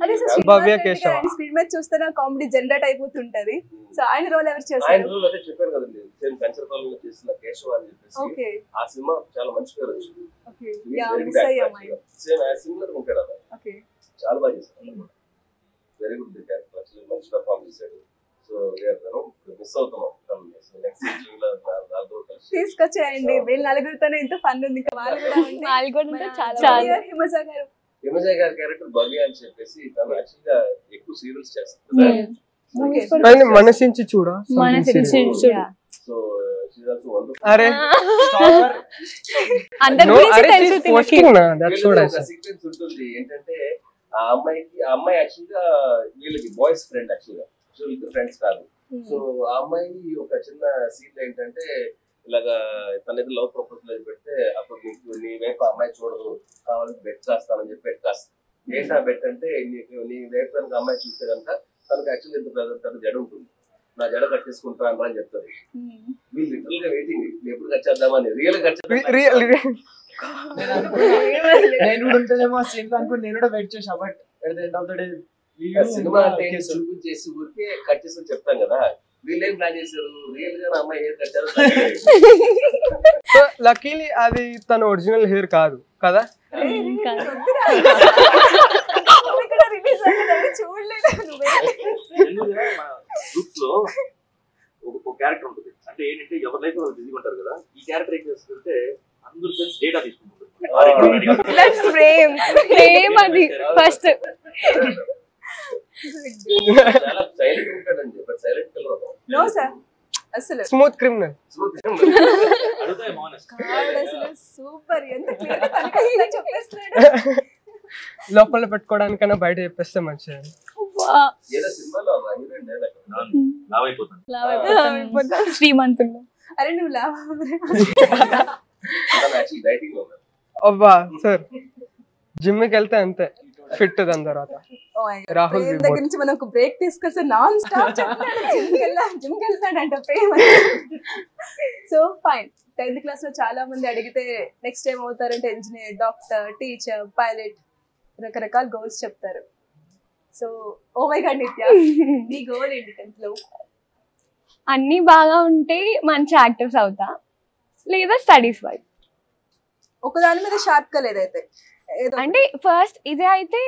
అదే భవ్య కేశవ. మీద చూస్తే కామెడీ జనరేట్ అయిపోతుంటది. సో ఆయన రోల్ ఎవరు ఆయన చేస్తారు? రోజు అదే చెప్పాను కదండి. సేమ్ కంచరపాలెంలో చేసిన కేశవ అని చెప్పేసి ఓకే ఆ సినిమా చాలా మంచి పేరు వచ్చింది. ఓకే యా మిస్ అయ్యాం ఆయన. సేమ్ సిమిలర్ ఉంటాడు అలా ఓకే చాలా బాగా చేశాడు వెరీ గుడ్ క్యారెక్టర్ యాక్చువల్లీ మంచి పర్ఫార్మ్ చేశాడు. సో మిస్ అవుతున్నాం తీసుకొచ్చేయండి. వీళ్ళు నలుగురితోనే ఇంత ఫన్ ఉంది. ఇంకా వాళ్ళు కూడా వాళ్ళు కూడా చాలా. హిమజ గారు హిమజయ్ గారి క్యారెక్టర్ భవ్య అని చెప్పేసి తను యాక్చువల్గా ఎక్కువ సీరియల్స్. కానీ మనసించి చూడ? సో అరే. సీక్వెన్స్ ఉంటుంది. ఏంటంటే ఆ అమ్మాయికి ఆ అమ్మాయి యాక్చువల్గా వీళ్ళకి బాయ్స్ ఫ్రెండ్ యాక్చువల్గా సో ఇద్దరు ఫ్రెండ్స్ కాదు సో ఆ అమ్మాయి ఒక చిన్న సీన్ ఏంటంటే ఇలాగా తన దగ్గర లవ్ ప్రపోజల్ అది పెడితే అప్పుడు నీకు నీ వైపు అమ్మాయి చూడదు కావాలంటే బెట్ కాస్తానని చెప్పి బెట్ కాస్తా. ఏంటా బెట్ అంటే నీకు నీ వైపు కనుక అమ్మాయి చూస్తే కనుక తనకు యాక్చువల్లీ ఎంత పెద్ద జడ ఉంటుంది. నా జడ కట్టేసుకుంటాను అని చెప్తారు వీళ్ళు లిటరల్గా వెయిటింగ్ ఎప్పుడు కట్టేద్దామని రియల్ Re- real- real- నేను కూడా ఉంటుందేమో ఆ సీన్ అనుకుని నేను కూడా వెయిట్ చేసా but at the end of the day cinema అంటే చూపించేసి ఊరికే కట్ చేసి చెప్తాం కదా. వీళ్ళు ప్లాన్ చేశారు? రియల్గా నా అమ్మాయి హెయిర్ కట్టారు సో లక్కీలీ అది తన ఒరిజినల్ హెయిర్ కాదు కదా? గ్రూప్స్లో ఒక- క్యారెక్టర్ ఉంటుంది. అంటే ఏంటంటే ఎవరి లైఫ్ వాళ్ళు బిజీగా ఉంటారు కదా ఈ క్యారెక్టర్ ఏం చేస్తుంటే అందరు ఫ్రెండ్స్ డేటా తీసుకుంటుంటారు. ప్రేమ్ ప్రేమ్ అది. ఫస్ట్ చాలా సైలెంట్ ఉంటాడండి but silent colour no sir అసలు స్మూత్ క్రిమినల్ అడుగుతాయి మౌనస్ ఆవిడ అసలు సూపర్ ఎంత క్లియర్గా కనిపిస్తుందో చెప్పేస్తున్నాడు. లోపల పెట్టుకోవడానికైనా బయట చెప్పేస్తే మంచిది. ఏదో సినిమాలో హీరోయిన్ డైలాగ్ లావ్ అయిపోతాను శ్రీమంతుల్లో అరే నువ్వు లాభ తను యాక్చువల్లీ డైటింగ్లో ఉన్నారు అబ్బా సార్ జిమ్కి వెళ్తే అంతే. ఫిట్ దాని తర్వాత. రాహుల్ ప్రేమ్ విబోట్. దగ్గర నుంచి మనం ఒక బ్రేక్ తీసుకొస్తే నాన్ స్టాప్ జిమ్ వెళ్తాడంట ప్రేమ్. సో ఫైన్ టెన్త్ క్లాస్లో చాలా మంది అడిగితే నెక్స్ట్ ఏం అవుతారంటే ఇంజనీర్ డాక్టర్ టీచర్ పైలట్ రకరకాల గోల్స్ చెప్తారు. సో ఓ మై గాడ్ నిత్య నీ గోల్ ఏంటి టెన్త్లో? అన్ని బాగా ఉంటే మంచి యాక్టర్స్ అవుతా. లేదా స్టడీస్ వైపు ఒక దాని మీద షార్ప్గా లేదైతే. అంటే ఫస్ట్ ఇదే అయితే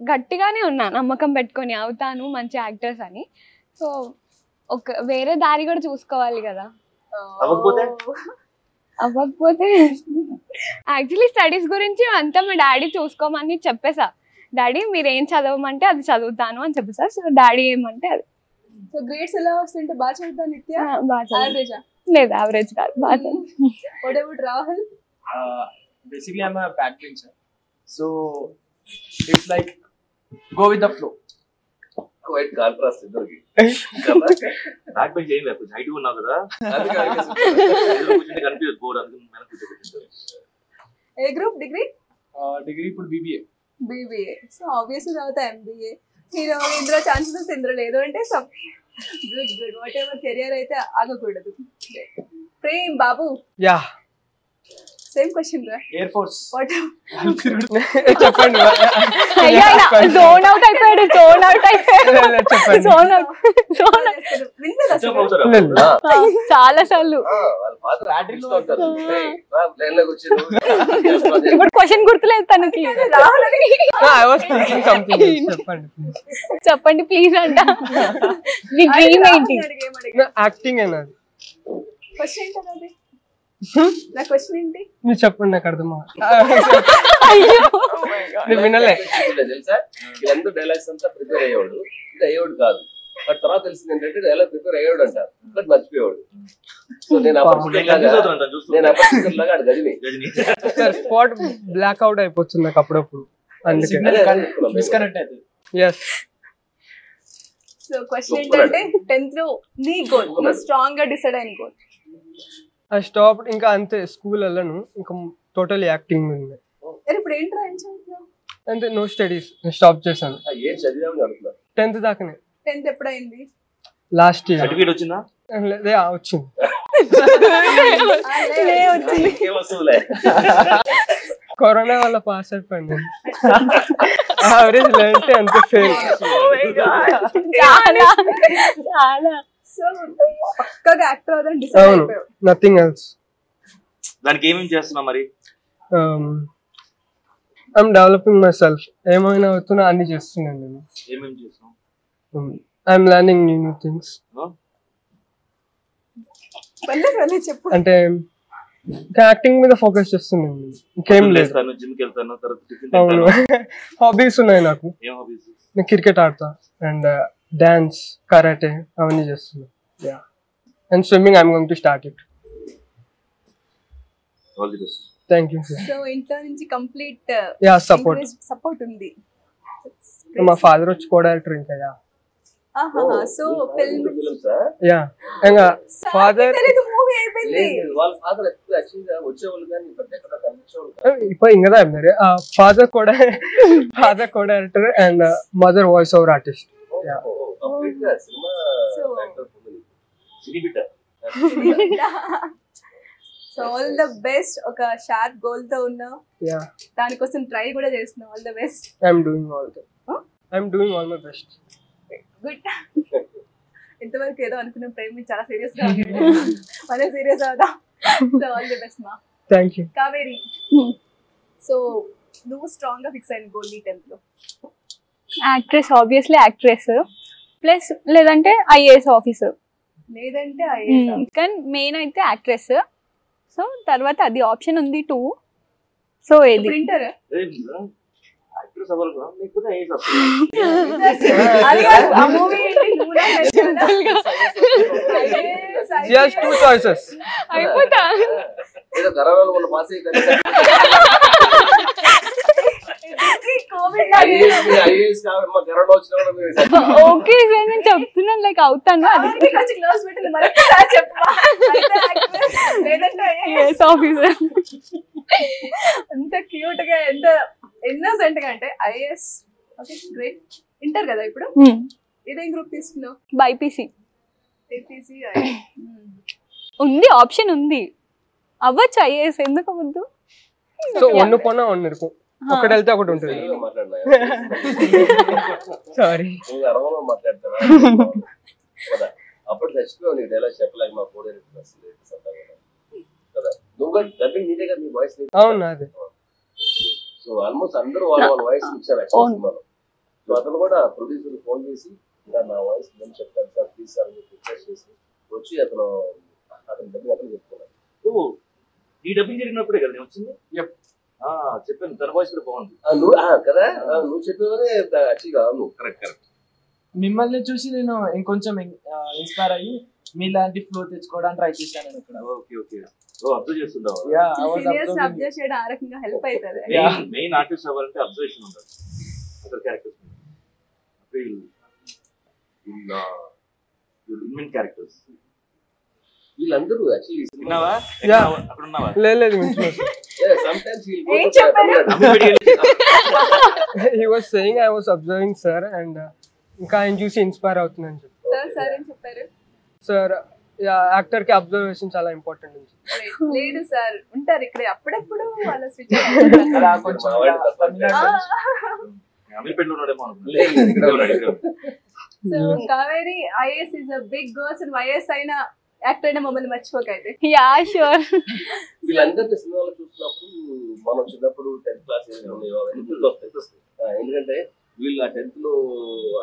గట్టిగానే ఉన్నా నమ్మకం పెట్టుకొని అవుతాను మంచి యాక్టర్స్ అని. సో ఒక వేరే దారి కూడా చూసుకోవాలి కదా. అవ్వకపోతే? యాక్చువల్లీ స్టడీస్ గురించి అంతా మా డాడీ చూసుకోమని చెప్పేసా. డాడీ మీరు ఏం చదవమంటే అది చదువుతాను అని చెప్పేసా. సో డాడీ ఏమంటే అది. సో గ్రేడ్స్ ఎలా వస్తుంటే బాగా చదువుతా నిత్య? బాగా లేదు యావరేజ్ కాదు బాగా చదువు what basically I'm back bencher so it's like go with the flow white contrast ఇద్దరికి? బ్యాక్ బెంచ్ ఏం లేదు కొంచెం హైట్ ఉన్నావు కదా. అందుకే అడిగేసి. ఎదురు కూర్చుంటే కనిపించదు బోర్ అందుకని వెనక కూర్చోబెట్టింటారు ఏ గ్రూప్ డిగ్రీ డిగ్రీ ఇప్పుడు బీబీఏ బీబీఏ సో ఆబ్వియస్లీ చదువుతా ఎంబీఏ హీరో ఇందులో ఛాన్సెస్ ఇందులో లేదు అంటే good good whatever career అయితే ఆగకూడదు. Prem Babu yeah same question రా ఎయిర్ ఫోర్స్ చెప్పండి. జోన్ అవుట్ అయిపోయాడు జోన్ అవుట్ అయిపోయాడు. జోన్ అవుట్ జోన్ చాలా సార్లు. ఇప్పుడు క్వశ్చన్ గుర్తులేదు తనకి. చెప్పండి. చెప్పండి ప్లీజ్ అంట. మీ డ్రీమ్ ఏంటి? యాక్టింగ్ అన్నది క్వశ్చన్ నా క్వశ్చన్ ఏంటి? మీరు చెప్పండి నాకు అర్థమా అయ్యో! నేను వినలే. తెలుసా? వీళ్ళందరూ డైలాగ్స్ అంతా ప్రిపేర్ అయ్యేవాడు. ఇది అయ్యేవాడు కాదు. బట్ తర్వాత తెలిసింది ఏంటంటే డైలాగ్ ప్రిపేర్ అయ్యేవాడు అంటారు బట్ మర్చిపోయేవాడు. సో నేను నేను Ghajini. Sir spot black out అయిపోతుంది నాకు అప్పుడప్పుడు. So question. ఏంటంటే టెన్త్లో నీ గోల్. స్ట్రాంగ్గా డిసైడ్ అయిన గోల్ ఐ స్టాప్ ఇంకా అంతే స్కూల్ వెళ్ళను ఇంకా టోటల్ యాక్టింగ్ ఉంది. ఇప్పుడు అంతే నో స్టడీస్ స్టాప్ చేశాను. ఏం టెన్త్ దాకానే. టెన్త్ ఎప్పుడైంది? లాస్ట్ ఇయర్ సర్టిఫికేట్ వచ్చిందా? లేదే వచ్చింది. కరోనా వల్ల పాస్ అయిపోయింది. లేదంటే అంత ఫెయిల్ చాలా చాలా. సో పక్కగా యాక్టర్ అవుదని డిసైడ్ అవును. అయిపోయావు. నథింగ్ ఎల్స్ దానికి ఏమేమి చేస్తున్నావు మరి? ఐఎమ్ డెవలపింగ్ మై సెల్ఫ్ ఏమైనా అవుతున్నా అన్ని చేస్తున్నాను నేను. ఏమేమి చేస్తున్నావు? I'm learning new new things చెప్పు. అంటే యాక్టింగ్ మీద ఫోకస్ చేస్తున్నాను నేను. ఇంకేం లేదు. జిమ్కి వెళ్తాను తర్వాత టిఫిన్ అవును. తింటాను హాబీస్ ఉన్నాయి నాకు. ఏం హాబీస్ నేను క్రికెట్ ఆడతా. అండ్ డాన్స్ కరాటే అవన్నీ చేస్తున్నాను yeah and swimming I'm going to start it thank you so ఇంట్లో నుంచి కంప్లీట్ యా సపోర్ట్ సపోర్ట్ ఉంది. మా ఫాదర్ వచ్చి కూడా ట్రైన్ ఇంకా ఫాదర్ కూడా ఫాదర్ కూడా and mother voice over artist so all the best. ఒక షార్ప్ గోల్తో ఉన్నావు దానికోసం ట్రై కూడా చేస్తున్నావు all the best. I'm doing all I'm doing all my best. Good. ఇంతవరకు ఏదో అనుకున్న ప్రేమ చాలా సీరియస్గా మనం సీరియస్ అవుదాం. సో ఆల్ ది బెస్ట్ మా. Thank you Kaveri. సో నువ్వు స్ట్రాంగ్గా ఫిక్స్ అయిన గోల్ నీ టెన్త్లో? యాక్ట్రెస్ ఆబ్వియస్లీ యాక్ట్రెస్ ప్లస్ లేదంటే ఐఏఎస్ ఆఫీసర్. లేదంటే ఐఏఎస్ కానీ మెయిన్ అయితే యాక్ట్రెస్ సో తర్వాత అది ఆప్షన్ ఉంది టూ సో ఏది? ప్రింటర్ అయిపోతా ఏదో కరోనా వల్ల పాస్ ఇద్దరికీ COVID ఐఏఎస్ ఐఏఎస్ కాబట్టి మా కరోనా వచ్చినా కూడా మీరు ఓకే సార్ నేను చెప్తున్నాను లైక్ అవుతాను అది ఆవిడకి కొంచెం క్లోజ్ పెట్టింది మరొకసారి చెప్పమా అయితే actress, లేదంటే IAS. ఐఏఎస్ ఆఫీసర్ ఎంత క్యూట్ గా ఎంత ఇన్నోసెంట్ గా అంటే ఐఏఎస్ ఓకే గ్రేట్ ఇంటర్ కదా ఇప్పుడు ఇదేం గ్రూప్ తీసుకున్నావు బైపీసీ ఏపీసీ ఉంది ఆప్షన్ ఉంది అవ్వచ్చు ఐఏఎస్ ఎందుకు అవ్వద్దు సో ఒన్ను పోనా ఒన్ను இருக்கும் ఒకటి వెళ్తే ఒకటి ఉంటుంది. సారీ నువ్వు అప్పుడు చచ్చిపోయావు నీకు డైలాగ్ చెప్పలేక మా కదా. నువ్వు కూడా డబ్బింగ్ నీదే కదా నీ వాయిస్ అవును అదే సో ఆల్మోస్ట్ అందరూ వాళ్ళ వాళ్ళ వాయిస్ ఇచ్చారు సో అతను కూడా ప్రొడ్యూసర్ ఫోన్ చేసి ఇలా నా వాయిస్ నేను చెప్తాను సార్ ప్లీజ్ సార్ అని రిక్వెస్ట్ చేసి వచ్చి అతను అతను డబ్బింగ్ అతను ఓ ఈ డబ్బింగ్ జరిగినప్పుడే కదా నేను వచ్చింది? చెప్పాను తన వాయిస్ కూడా బాగుంది. ఆ, నువ్వు ఆ, కదా? నువ్వు చెప్పేవరే యాక్చువల్గా నువ్వు కరెక్ట్ కరెక్ట్ మిమ్మల్ని చూసి నేను ఇంకొంచెం ఇన్స్పైర్ అయ్యి మీలాంటి ఫ్లో తెచ్చుకోవడానికి ట్రై చేశాను నేను ఇక్కడ. Okay okay. మెయిన్ ఆర్టిస్ట్ అవ్వాలంటే అబ్జర్వేషన్ ఉండాలి. అసలు క్యారెక్టర్స్ ఇన్వెంట్ క్యారెక్టర్స్ వీళ్ళందరూ యాక్చువల్లీ అక్కడ ఉన్నావా? లేదు ఏం చెప్పారు? He was saying I was observing sir and ఇంకా ఆయన చూసి ఇన్స్పైర్ అవుతున్నాను సార్ ఏం చెప్పారు? సార్ యాక్టర్కి అబ్జర్వేషన్ చాలా ఇంపార్టెంట్. లేదు సార్ ఉంటారు ఇక్కడ. అప్పుడప్పుడు వాళ్ళ switch Kaveri IAS is a big girls and YS అయిన యాక్టర్ అయిన మమ్మల్ని మర్చిపోకైతే యా షూర్ వీళ్ళందరినీ సినిమాలో చూసినప్పుడు మనం చిన్నప్పుడు టెన్త్ క్లాస్ గుర్తొస్తాయి ఆ, ఎందుకంటే వీళ్ళు ఆ టెన్త్లో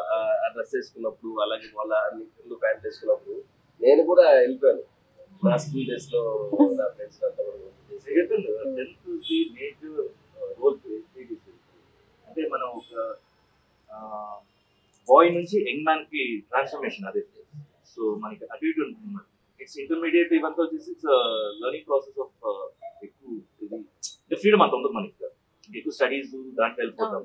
ఆ డ్రెస్ వేసుకున్నప్పుడు అలాగే వాళ్ళ ప్యాంట్ వేసుకున్నప్పుడు నేను కూడా వెళ్ళిపోయాను. నా స్కూల్ డేస్లో నా ఫ్రెండ్స్ అంతా టెన్త్ మేజర్ రోల్ అంటే మనం ఒక బాయ్ నుంచి యంగ్ మ్యాన్కి ట్రాన్స్ఫర్మేషన్ అదే. సో మనకి అటు ఇటు ఉంటుంది. ఇంటర్మీడియట్ ఇవంతా వచ్చేసి ఇట్స్ లెర్నింగ్ ప్రాసెస్ ఆఫ్ ఎక్కువ ఇది ఫ్రీడమ్ అంత ఉంటుంది మనకి ఎక్కువ స్టడీస్ దాంట్లో వెళ్ళిపోతాం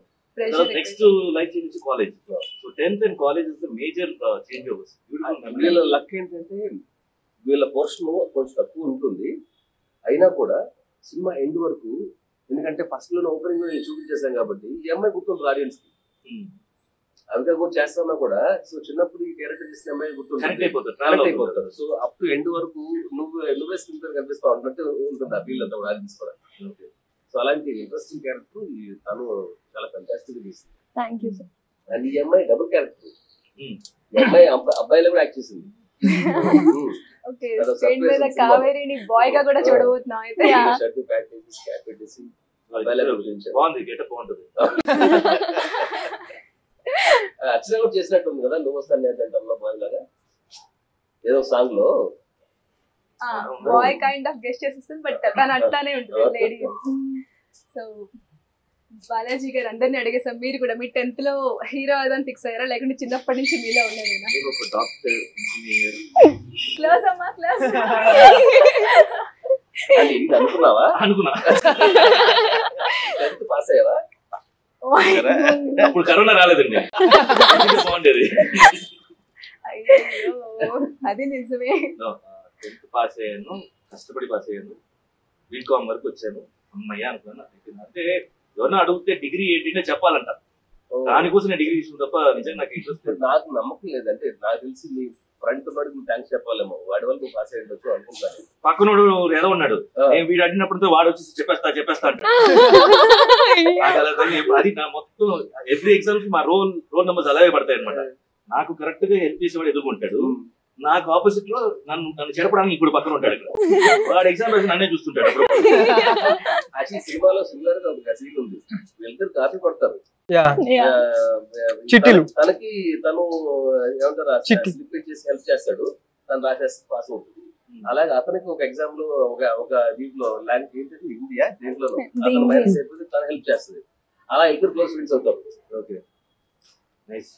next life change college so tenth and college is the major change overs beautiful వీళ్ళ లక్ ఏంటంటే వీళ్ళ పోర్షన్ కొంచెం తక్కువ ఉంటుంది. అయినా కూడా సినిమా ఎండ్ వరకు ఎందుకంటే ఫస్ట్లో ఓపెనింగ్లో నేను చూపించేశాను కాబట్టి ఈ అమ్మాయి గుర్తుంది ఆడియన్స్కి? అవిగా కూడా చేస్తున్నా కూడా సో చిన్నప్పుడు ఈ క్యారెక్టర్ చేసిన అమ్మాయి కనెక్ట్ కనెక్ట్ ట్రావెల్ అయిపోతారు సో అప్ టు ఎండ్ వరకు నువ్వు నువ్వే స్క్రీన్ కనిపిస్తా ఉంటున్నట్టు ఉంటుంది ఆ ఫీల్ అంతా కూడా సో అలాంటి ఇంట్రెస్టింగ్ క్యారెక్టర్ తను చాలా ఫంటాస్టిక్ తీసింది థ్యాంక్ యూ సార్ అండ్ ఈ అమ్మాయి డబుల్ క్యారెక్టర్ Hmm. ఈ అమ్మాయి అబ్బా- అబ్బాయిలో కూడా యాక్ట్ చేసింది. ఓకే స్క్రీన్ surprise మీద. కావేరిని బాయ్గా కూడా చూడబోతున్నాం అయితే. షర్ట్ ప్యాక్ చేసి క్యాప్ పెట్టేసి అబ్బాయిలో చూపించారు బాగుంది గెటప్ బాగుంటుంది. అర్చన కూడా చేసినట్టు ఉంది కదా నువ్వు వస్తాను నేను బాయ్ లాగా ఏదో సాంగ్లో బాయ్ కైండ్ ఆఫ్ గెస్ట్ చేస్తుంది బట్ తను అట్లానే ఉంటుంది లేడీ సో బాలాజీ గారు అందరిని అడిగేసాం మీరు కూడా మీ టెన్త్లో హీరో అదని ఫిక్స్ అయ్యారా? లేకుంటే చిన్నప్పటి నుంచి మీలో ఇంజనీర్ క్లోజ్ అమ్మా క్లోజ్ అనుకున్నావా? అనుకున్నా. పాస్ అయ్యావా? అప్పుడు కరోనా రాలేదండి. బాగుండేది అది. నిజమే. టెన్త్ పాస్ అయ్యాను కష్టపడి పాస్ అయ్యాను. బీకామ్ వరకు వచ్చాను. అమ్మయ్య అనుకున్నాను. అంటే ఎవరన్నా అడిగితే డిగ్రీ ఏంటంటే చెప్పాలంట. దానికోసం నేను డిగ్రీ తీసుకున్న తప్ప నిజంగా నాకు ఇంట్రెస్ట్ లేదు. నాకు నమ్మకం లేదంటే నాకు తెలిసి నీ ఫ్రంట్ నువ్వు థ్యాంక్స్ చెప్పాలేమో. వాడి వల్ల పాస్ అయ్యి ఉండొచ్చు అనుకుంటాను. పక్కనోడు ఏదో ఉన్నాడు. నేను వీడు అడిగినప్పుడు వాడు వచ్చి చెప్పేస్తా చెప్పేస్తా అంట. అది నా మొత్తం ఎవ్రీ ఎగ్జామ్స్ మా రోల్ రోల్ నెంబర్స్ అలాగే పడతాయి అనమాట నాకు కరెక్ట్గా హెల్ప్ చేసేవాడు ఎదుర్కొంటాడు నాకు ఆపోజిట్లో నన్ను నన్ను చెడపడానికి ఇప్పుడు పక్కన ఉంటాడు ఇక్కడ. వాడు ఎగ్జామ్ రాసి నన్నే చూస్తుంటాడు సినిమాలో సిమిలర్గా ఒక సీన్ ఉంది. వీళ్ళిద్దరు కాపీ కొడతారు. చిట్టీలు. తనకి తను ఏమంటారు. స్లిప్ చేసి హెల్ప్ చేస్తాడు. తను రాసేసి పాస్ అవుతుంది. అలాగే అతనికి ఒక ఎగ్జామ్లో ఒక ఒక దీంట్లో లాంగ్వేజ్ ఏంటంటే ఇండియా దేంట్లో. అతను మైనస్ అయిపోతే తను హెల్ప్ చేస్తుంది. అలా ఇద్దరు క్లోజ్ ఫ్రెండ్స్ అవుతారు ఓకే. నైస్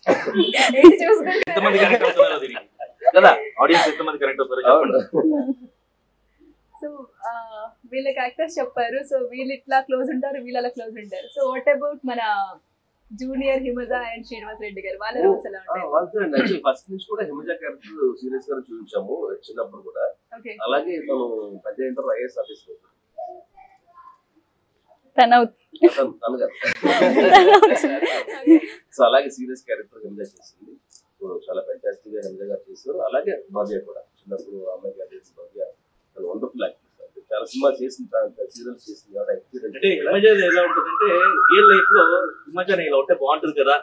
ఎంతమంది కనెక్ట్ అవుతున్నారో దీనికి? కదా? ఆడియన్స్ ఎంతమంది కనెక్ట్ అవుతారో చెప్పండి. సో వీళ్ళకి యాక్టర్స్ చెప్పారు. సో వీళ్ళు ఇట్లా క్లోజ్ ఉంటారు వీళ్ళు అలా క్లోజ్ ఉంటారు. సో వాట్ అబౌట్ మన జూనియర్ హిమజ అండ్ శ్రీనివాస్ రెడ్డి గారు? వాళ్ళ రోల్స్ ఎలా ఉంటాయి? వాళ్ళతో ఫస్ట్ నుంచి కూడా హిమజ క్యారెక్టర్ సీరియస్గా చూపించాము చిన్నప్పుడు కూడా. అలాగే తను పెద్ద ఇంటర్ ఐఏఎస్ ఆఫీసర్ తన సో అలాగే సీరియస్ క్యారెక్టర్ హిమజ చేసింది. సో చాలా ఫెంటాస్టిక్గా హిమజ గారు చేశారు. అలాగే భవ్య కూడా చిన్నప్పుడు అమ్మాయి గారు చేసిన భవ్య తను వండర్ఫుల్ యాక్టర్ చాలా సినిమా చేసింది సీరియల్స్ చేసింది కాబట్టి అంటే ఎలా ఉంటుందంటే రియల్ లైఫ్లో హిమాచల్ ఇలా ఉంటే బాగుంటుంది కదా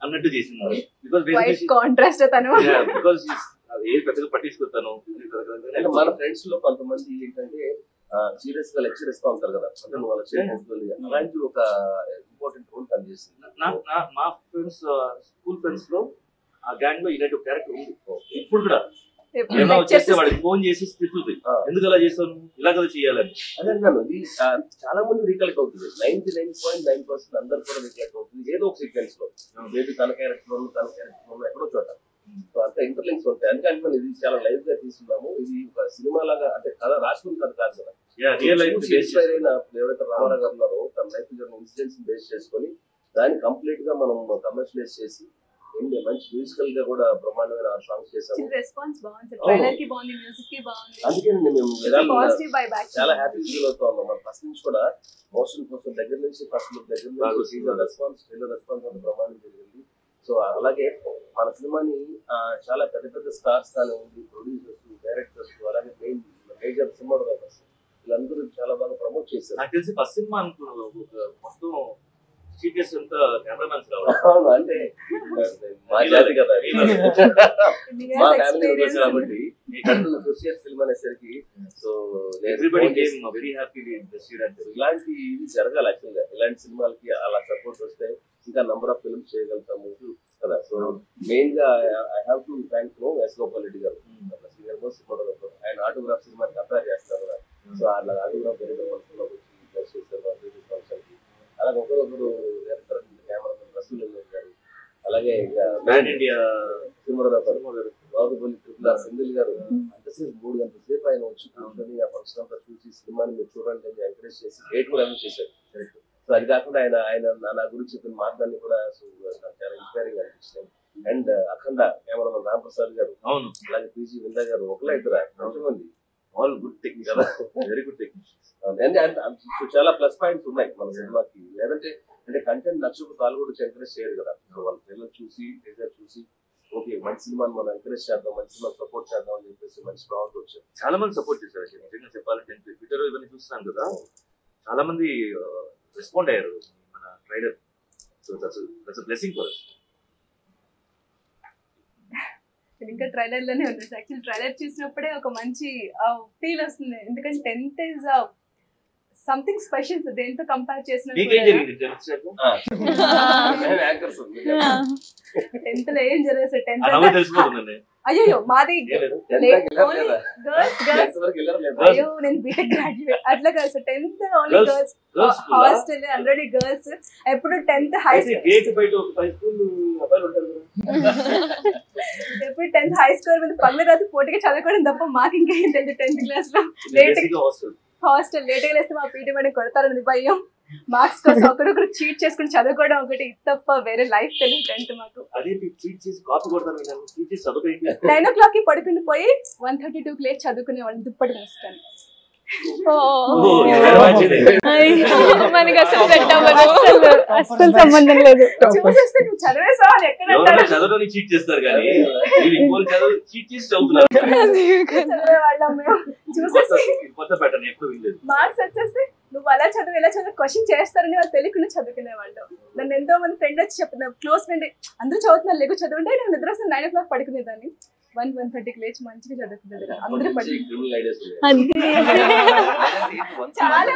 అన్నట్టు చేసింది. బికాస్ వైట్ కాంట్రాస్ట్ తను. బికాస్ ఏ పెద్దగా పట్టించుకుంటాను అంటే మన ఫ్రెండ్స్లో కొంతమంది ఏంటంటే సీరియస్గా లెక్చర్ ఇస్తా ఉంటారు కదా. అంటే నువ్వు వాళ్ళ చేయకూడదు అలాంటి ఒక ఇంపార్టెంట్ రోల్ పనిచేసింది. నా- నా- మా ఫ్రెండ్స్ స్కూల్ ఫ్రెండ్స్లో ఆ గ్యాంగ్లో ఇలాంటి ఒక క్యారెక్టర్ ఉంది. ఇప్పుడు కూడా ఏమో వచ్చేస్తే వాడికి ఫోన్ చేసి తిట్టుతుంది. ఎందుకు అలా చేస్తాను ఇలా కదా చేయాలని. అదే అన్నాను ఇది చాలా మంది రీకలెక్ట్ అవుతుంది. Ninety nine point nine percent అందరు కూడా రీకలెక్ట్ అవుతుంది. ఏదో ఒక సీక్వెన్స్లో. మేబీ తన క్యారెక్టర్ తన క్యారెక్టర్ ఎక్కడో చోట. అంత ఇంటర్లింక్స్ ఉంటాయి. అందుకని మనం ఇది చాలా లైవ్గా తీసుకున్నాము. ఇది ఒక సినిమా లాగా అంటే కథ రాసుకుని కథ కాదు కదా. అయిన ఎవరైతే రామారావు గారు ఉన్నారో తన లైఫ్ జరిగిన ఇన్సిడెంట్స్ బేస్ చేసుకొని దాన్ని కంప్లీట్గా మనం కమర్షియలైజ్ చేసి ఏంటి మంచి మ్యూజికల్గా కూడా బ్రహ్మాండమైన సాంగ్స్ చేసాము రెస్పాన్స్ బాగుంది ట్రైలర్కి బాగుంది మ్యూజిక్కి బాగుంది. అందుకని మేము చాలా హ్యాపీ ఫీల్ అవుతా ఉన్నాం. మన ఫస్ట్ నుంచి కూడా మోషన్ కోసం దగ్గర నుంచి ఫస్ట్ లుక్ దగ్గర నుంచి రెస్పాన్స్ ట్రైలర్ రెస్పాన్స్ అంత ప్రమాణం జరిగింది. సో అలాగే మన సినిమాని చాలా పెద్ద పెద్ద స్టార్స్ కానివ్వండి ప్రొడ్యూసర్స్ డైరెక్టర్స్ అలాగే మెయిన్ మేజర్ సినిమాటోగ్రాఫర్స్ వీళ్ళందరూ చాలా బాగా ప్రమోట్ చేశారు. నాకు తెలిసి ఫస్ట్ సినిమా అనుకున్నాను మొత్తం సీరియస్ అంతా కెమెరామెన్స్ కావాలి అవును, అంటే మా జాతి కదా అది. మా ఫ్యామిలీ కాబట్టి ఫిల్మ్ అనేసరికి సో ఎవ్రీబడి వెరీ హ్యాపీ అంటే ఇలాంటి ఇది జరగాలి యాక్చువల్గా ఇలాంటి సినిమాలకి అలా సపోర్ట్ వస్తే ఇంకా నంబర్ ఆఫ్ ఫిల్మ్స్ చేయగలుగుతాము. కదా. సో మెయిన్గా I have to thank no S Gopal Reddy garu senior most photographer ఆయన ఆటోగ్రాఫ్ సినిమాని కంపేర్ చేస్తారు కదా. సో అలా ఆటోగ్రాఫ్ ఫంక్షన్ వచ్చి ప్లస్ ఫంక్షన్కి. అలాగే ఒకరొకరు కెమెరా రసూల్ గారు అలాగే ఇంకా pan India cinematographer Baahubali triple R Senthil garu. అంతసేపు మూడు గంటల సేపు ఆయన వచ్చి కూర్చొని ఆ ఫంక్షన్ అంతా చూసి సినిమాని మీరు చూడండి అని ఎంకరేజ్ చేసి గేట్ కూడా చేశారు. సో అది కాకుండా ఆయన ఆయన నా- గురించి చెప్పిన మాటలన్నీ కూడా చాలా ఇన్స్పైరింగ్ అనిపించినాయి అండ్ అఖండ కెమెరామన్ రామ్ ప్రసాద్ గారు అవును. అలాగే పీజీ విందా గారు ఒకలా ఇద్దరు మంది. ఆల్ గుడ్ టెక్నిక్ కదా వెరీ గుడ్ టెక్నిక్ అండ్ చాలా ప్లస్ పాయింట్స్ ఉన్నాయి మన సినిమాకి. లేదంటే అంటే కంటెంట్ నచ్చక వాళ్ళు కూడా ఎంకరేజ్ చేయరు కదా. వాళ్ళ ట్రైలర్ చూసి ట్రైలర్ చూసి ఓకే మంచి సినిమాని మనం ఎంకరేజ్ చేద్దాం మంచి సినిమా సపోర్ట్ చేద్దాం అని చెప్పేసి మంచి భావంతో వచ్చారు. చాలా మంది సపోర్ట్ చేశారు. నిజంగా చెప్పాలంటే ట్విట్టర్ ఇవన్నీ చూస్తున్నాను కదా. చాలా మంది రెస్పాండ్ అయ్యారు మన trailer so that's that's blessing for నేను ఇంకా ట్రైలర్లోనే ఉంది. యాక్చువల్ ట్రైలర్ చూసినప్పుడే ఒక మంచి ఫీల్ వస్తుంది. ఎందుకంటే టెన్త్ ఇస్ సంథింగ్ స్పెషల్ దేంతో కంపేర్ చేసిన టెన్త్లో ఏం జరగదు టెన్త్ తెలిసిపోతుందండి. అయ్యో మాది గర్ల్స్ అయ్యో నేను బీటెక్ గ్రాడ్యుయేట్ అట్లా కాదు sir tenth only? Girls? Hostel already girls ఎప్పుడు టెన్త్ హై స్కూల్ కదా. ఎప్పుడు టెన్త్ హై స్కోర్ మీద పగల రాత్రి పోటీగా చదవడం తప్ప మాకు ఇంకేం తెలియదు టెన్త్ క్లాస్లో. లేట్ హాస్టల్ లేట్గా లేస్తే మా పీటీ మేడం కొడతారని భయం. మార్క్స్ కోసం ఒకరొకరు చీట్ చేసుకుని చదువుకోవడం ఒకటి తప్ప వేరే లైఫ్ తెలియదు టెన్త్ మాకు. నేను ఓ క్లాక్కి పడుకుని పోయి వన్ థర్టీ టూ కి లేచి చదువుకునే వాళ్ళు దుప్పటి మూసుకొని. మనకి అసలు సెట్ అవ్వదు. అసలు అస్సలు సంబంధం లేదు. చూసేస్తే నువ్వు చదివేసావు అని ఎక్కడ ఎవరైనా అంటారు? చదవడానికి చీట్ చేస్తారు కానీ వీళ్ళు ఇంకోళ్ళు చదువు చీట్ చేసి చదువుతున్నారు. చదివే వాళ్ళం మేము. చూసేసి కొత్త ప్యాటర్న్ ఎప్పుడు వినలేదు. మార్క్స్ వచ్చేస్తే నువ్వు అలా చదువు ఇలా చదువు క్వశ్చన్ చేస్తారని వాళ్ళు తెలియకుండా చదువుకునే వాళ్ళు నన్ను ఎంతో మంది ఫ్రెండ్ వచ్చి చెప్తున్నారు క్లోజ్ ఫ్రెండ్ అందరూ చదువుతున్నారు లేకు చదువుంటే నేను నిద్ర వస్తే నైన్ ఓ క్లాక్ పడుకునేదాన్ని. వన్ వన్ థర్టీకి లేచి మంచిగా అందరూ చాలా.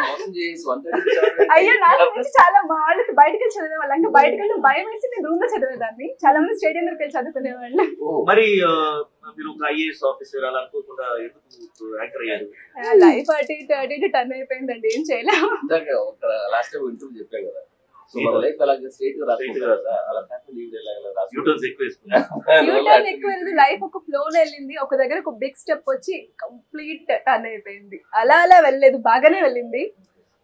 అయ్యో నాకు నుంచి చాలా మా వాళ్ళకి బయటకి వెళ్ళి చదివే వాళ్ళు. అంటే బయటకు వెళ్ళి భయం వేసి నేను రూమ్లో చదివేదాన్ని. చాలా మంది స్టేడియం దగ్గరికి వెళ్ళి చదువుకునే వాళ్ళు మరి ఆ, మీరు ఒక ఐఏఎస్ ఆఫీసర్ అలా అనుకోకుండా ఎందుకు యాంకర్ అయ్యారు? లైఫ్ అటు ఇటు అటు ఇటు టర్న్ అయిపోయిందండి. ఏం చేయలేము. లాస్ట్ టైం ఇంటర్వ్యూ చెప్పాం కదా. లైఫ్ ఒక ఫ్లో వెళ్ళింది. ఒక దగ్గర ఒక బిగ్ స్టెప్ వచ్చి కంప్లీట్ టర్న్ అయిపోయింది. అలా అలా వెళ్ళలేదు. బాగానే వెళ్ళింది.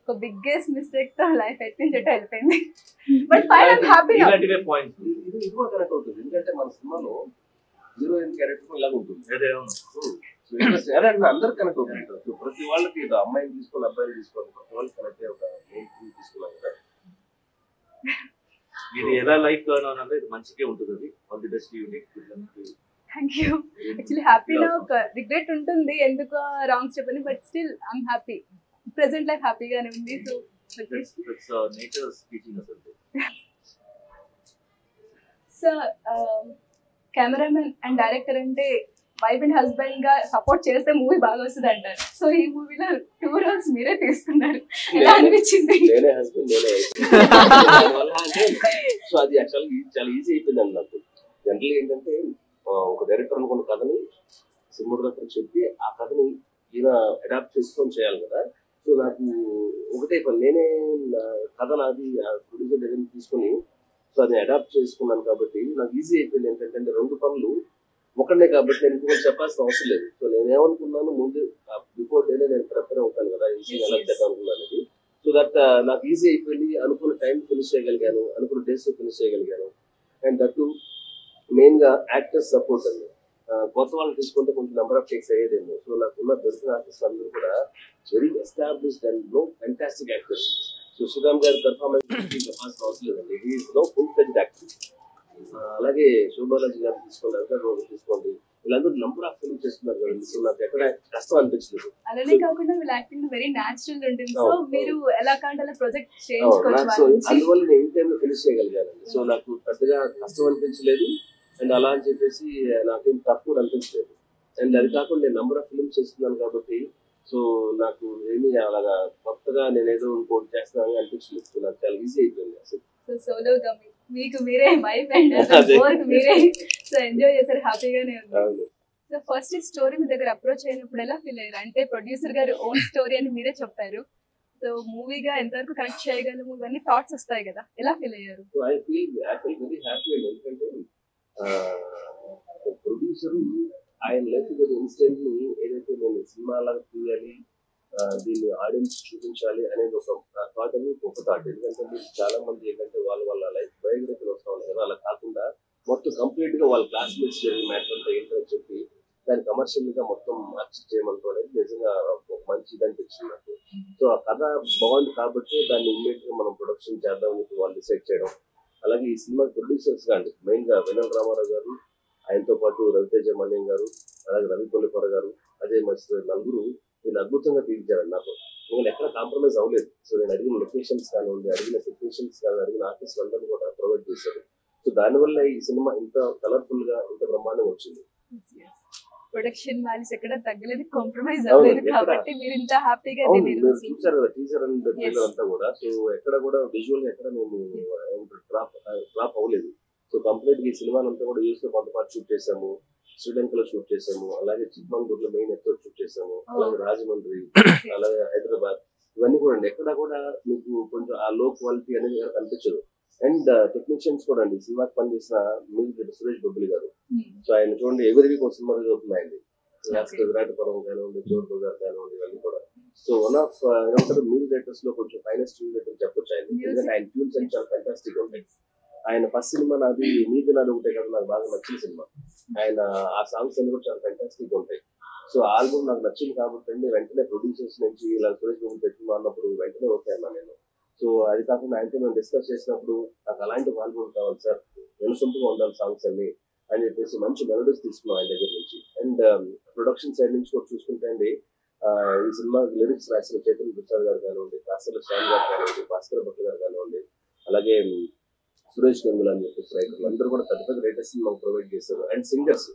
ఒక బిగ్గెస్ట్ మిస్టేక్తో లైఫ్ ఎట్ నుంచి ఎటు వెళ్ళిపోయింది బట్ ఫైన్ ఐమ్ హ్యాపీ ఇది ఇది కూడా కనెక్ట్ అవుతుంది ఎందుకంటే మన సినిమాలో హీరోయిన్ క్యారెక్టర్ ఇలాగ ఉంటుంది. అందరు కనెక్ట్ అవుతుంటారు ప్రతి వాళ్ళకి ఇది అమ్మాయిని తీసుకొని అబ్బాయిని తీసుకొని ప్రతి వాళ్ళకి కనెక్ట్ అయ్యే ఒక మెయిన్ థింగ్ ఇది ఎలా లైఫ్ టర్న్ అన్నది ఇది మంచిగా ఉంటుంది అది all the best unique thank you actually happy నా ఒక రిగ్రెట్ ఉంటుంది. ఎందుకు రాంగ్ స్టెప్ అని but still I'm happy present life హ్యాపీగానే ఉంది సో నేచర్ స్పీచింగ్ అసలు సో కెమెరామెన్ అండ్ డైరెక్టర్ అంటే వైఫ్ అండ్ హస్బెండ్గా సపోర్ట్ చేస్తే మూవీ బాగా వస్తుంది అంటారు. సో ఈ మూవీలో టూ రోల్స్ మీరే తీసుకున్నారు. ఎలా అనిపించింది? నేనే హస్బెండ్ నేనే సో అది చాలా ఈజీ నాకు. జనరల్ ఏంటంటే ఒక డైరెక్టర్ అనుకున్న కథని సినిమాటోగ్రఫర్ చెప్పి ఆ కథని ఈయన అడాప్ట్ చేసుకొని చేయాలి కదా. సో నాకు ఒకటే పని. నేనే నా కథ నాది ప్రొడ్యూసర్ దగ్గర తీసుకొని సో అది అడాప్ట్ చేసుకున్నాను కాబట్టి నాకు ఈజీ అయిపోయింది. ఏంటంటే రెండు పనులు ఒకనే కాబట్టి నేను ఇంకొకటి చెప్పాల్సిన అవసరం లేదు. సో నేను ఏమనుకున్నాను ముందు బిఫోర్ డేనే నేను ప్రిపేర్ అవుతాను కదా ఈజీ ఎలా Yes, yes. సో దట్ నాకు ఈజీ అయిపోయింది అనుకున్న టైం ఫినిష్ చేయగలిగాను అనుకున్న డేస్ ఫినిష్ చేయగలిగాను. అండ్ దట్ మెయిన్గా యాక్టర్స్ సపోర్ట్ అండి. కొత్త వాళ్ళని తీసుకుంటే కొంచెం నెంబర్ ఆఫ్ టేక్స్ అయ్యేదేమో. సో నాకున్న దొరికిన ఆర్టిస్ట్ అందరూ కూడా very established and no fantastic actors so Sudham గారి పెర్ఫార్మెన్స్ చెప్పాల్సిన అవసరం లేదండి. He is no full fed actor అలాగే శోభారాజు గారు తీసుకోండి అల్కర్ గారు తీసుకోండి. వీళ్ళందరూ నంబర్ ఆఫ్ ఫిల్మ్ చేస్తున్నారు కదండి సో నాకు ఎక్కడ కష్టం అనిపించలేదు. అలానే కాకుండా వీళ్ళ యాక్టింగ్ వెరీ న్యాచురల్ ఉంటుంది. సో మీరు ఎలా కాంటే అలా ప్రొజెక్ట్ నుంచి అందువల్ల నేను ఇన్ టైంలో ఫినిష్ చేయగలిగానండి. సో నాకు పెద్దగా కష్టం అనిపించలేదు. అండ్ అలా అని చెప్పేసి నాకేం తప్పు కూడా అనిపించలేదు. అండ్ అది కాకుండా నేను నంబర్ ఆఫ్ ఫిల్మ్స్ చేస్తున్నాను కాబట్టి సో నాకు ఏమీ అలాగా కొత్తగా నేను ఏదో ఇంకోటి చేస్తున్నాను అనిపించలేదు. నాకు చాలా ఈజీ అయిపోయింది అసలు. సో సోలోగా మీకు మీరే అదే. ఫోర్క్ మీరే. సో ఎంజాయ్ చేశారు హ్యాపీగానే ఉంది. సో ఫస్ట్ స్టోరీ మీ దగ్గర అప్రోచ్ అయినప్పుడు ఎలా ఫీల్ అయ్యారు? అంటే ప్రొడ్యూసర్ గారు ఓన్ స్టోరీ అని మీరే చెప్పారు. సో మూవీగా ఎంతవరకు కనెక్ట్ చేయగలము? ఇవన్నీ థాట్స్ వస్తాయి కదా. ఎలా ఫీల్ అయ్యారు? So I feel I feel very happy అండి ఎందుకంటే ప్రొడ్యూసర్ ఆయన లైఫ్ ఇన్సిడెంట్ని ఏదైతే నేను సినిమా లాగా తీయాలి దీన్ని ఆడియన్స్ చూపించాలి అనేది ఒక థాట్ అనేది ఒక థాట్ ఎందుకంటే చాలా మంది ఏంటంటే వాళ్ళ వాళ్ళ లైఫ్ బయోగ్రఫీలు వస్తా ఉన్నాయి కదా అలా కాకుండా మొత్తం కంప్లీట్గా వాళ్ళ క్లాస్మేట్స్ జరిగిన మ్యాటర్ అంతా ఏంటని చెప్పి దాన్ని కమర్షియల్గా మొత్తం మార్చి చేయమనుకోవడం నిజంగా మంచి మంచిది అనిపించింది నాకు. సో ఆ కథ బాగుంది కాబట్టి దాన్ని ఇమ్మీడియట్గా మనం ప్రొడక్షన్ చేద్దామని వాళ్ళు డిసైడ్ చేయడం. అలాగే ఈ సినిమా ప్రొడ్యూసర్స్గా మెయిన్గా వినల్ రామారావు గారు ఆయనతో పాటు రవితేజ మల్యం గారు అలాగే రవి కొల్లిపొర గారు అదే మస్త్ నలుగురు దీన్ని అద్భుతంగా తీర్చారండి నాకు నేను ఎక్కడ కాంప్రమైజ్ అవ్వలేదు. సో నేను అడిగిన లొకేషన్స్ కానివ్వండి అడిగిన సిచ్యువేషన్స్ కానీ అడిగిన ఆర్టిస్ట్ అందరినీ కూడా ప్రొవైడ్ చేశారు సో దానివల్ల ఈ సినిమా ఇంత కలర్ఫుల్గా ఇంత బ్రహ్మాండంగా వచ్చింది. ప్రొడక్షన్ వాల్యూస్ ఎక్కడ తగ్గలేదు కాంప్రమైజ్ అవ్వలేదు? కాబట్టి మీరు ఇంత హ్యాపీగా చూసారు కదా టీజర్ అండ్ ట్రైలర్. అంతా కూడా. సో ఎక్కడ కూడా విజువల్ ఎక్కడ మేము డ్రాప్ డ్రాప్ అవ్వలేదు. సో కంప్లీట్గా ఈ సినిమాని అంతా కూడా యూఎస్లో కొంతపాటు షూట్ చేసాము శ్రీలంకలో షూట్ చేసాము అలాగే చిక్మంగళూరు లో మెయిన్ ఎపిసోడ్ షూట్ చేసాము అలాగే రాజమండ్రి అలాగే హైదరాబాద్ ఇవన్నీ కూడా అండి. ఎక్కడ కూడా మీకు కొంచెం ఆ లో క్వాలిటీ అనేది కనిపించదు అండ్ టెక్నీషియన్స్ కూడా అండి. సినిమాకి పనిచేసిన మ్యూజిక్ సురేష్ బొబ్బిలి గారు. Hmm. సో ఆయన చూడండి ఎవరి వీక్ ఒక సినిమా అవుతున్నాయండి లాస్ట్ Okay. విరాటపురం కానివ్వండి జోర్ బజార్ కానివ్వండి ఇవన్నీ కూడా. సో వన్ ఆఫ్ ఏమంటారు మ్యూజిక్ డైరెక్టర్స్లో కొంచెం ఫైనస్ట్ మ్యూజిక్ డైరెక్టర్ చెప్పొచ్చు ఆయన. ఎందుకంటే ఆయన ట్యూన్స్ అని చాలా ఫంటాస్టిక్ ఉంటాయి. ఆయన ఫస్ట్ సినిమా నాది నీది నాది ఒకటే కదా నాకు బాగా నచ్చిన సినిమా ఆయన ఆ సాంగ్స్ అన్ని కూడా చాలా ఫంటాస్టిక్ ఉంటాయి. సో ఆల్బమ్ నాకు నచ్చింది కాబట్టి అండి వెంటనే ప్రొడ్యూసర్స్ నుంచి ఇలా సురేష్ బాబు పెట్టుకున్నా అన్నప్పుడు వెంటనే ఓకే అన్నా నేను. సో అది కాకుండా ఆయనతో మేము డిస్కస్ చేసినప్పుడు నాకు అలాంటి ఆల్బమ్ కావాలి సార్ వినసొంపుగా ఉండాలి సాంగ్స్ అన్ని అని చెప్పేసి మంచి మెలడీస్ తీసుకున్నాం ఆయన దగ్గర నుంచి. అండ్ ప్రొడక్షన్ సైడ్ నుంచి కూడా చూసుకుంటే అండి ఈ సినిమా లిరిక్స్ రాసిన చైతన్య ప్రసాద్ గారు కానివ్వండి కాస్తల శ్యామ్ గారు కానివ్వండి భాస్కర్ భట్ గారు కానివ్వండి అలాగే సురేష్ గంగుల అని చెప్పేసి రైటర్లు అందరూ కూడా పెద్ద పెద్ద రైటర్స్ మాకు ప్రొవైడ్ చేస్తారు అండ్ సింగర్స్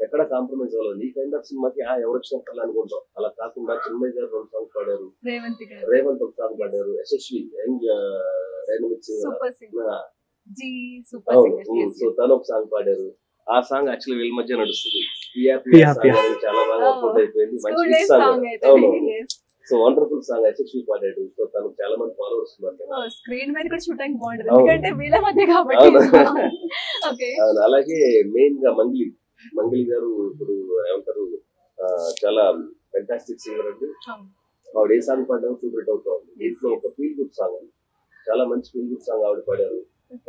ఎక్కడ కాంప్రమైజ్ అవ్వలేదు. ఈ కైండ్ ఆఫ్ సినిమాకి ఆ ఎవరు వచ్చిన కళ్ళ అనుకుంటాం. అలా కాకుండా చిన్మయ్య గారు రెండు సాంగ్ పాడారు. రేవంత్ ఒక సాంగ్ పాడారు. Yashasvi young dynamic singer so తను ఒక సాంగ్ పాడారు. ఆ సాంగ్ యాక్చువల్లీ వీళ్ళ మధ్య నడుస్తుంది. చాలా బాగా అయిపోయింది. మంచి సాంగ్ అవును. సో వండర్ఫుల్ సాంగ్ యశస్వి పాడాడు. సో తనకు చాలా మంది ఫాలోవర్స్ ఉన్నారు స్క్రీన్ మీద కూడా చూడడానికి బాగుంటది. ఎందుకంటే వీళ్ళ మధ్య కాబట్టి. ఓకే. అలాగే మెయిన్గా మంగిలి. మంగిలి గారు ఇప్పుడు ఏమంటారు చాలా ఫెంటాస్టిక్ సింగర్ అండి. ఆవిడ ఏ సాంగ్ పాడారు సూపర్ హిట్ అవుతా ఉంది. దీంట్లో ఒక ఫీల్ గుడ్ సాంగ్ అండి చాలా మంచి ఫీల్ గుడ్ సాంగ్ ఆవిడ పాడారు.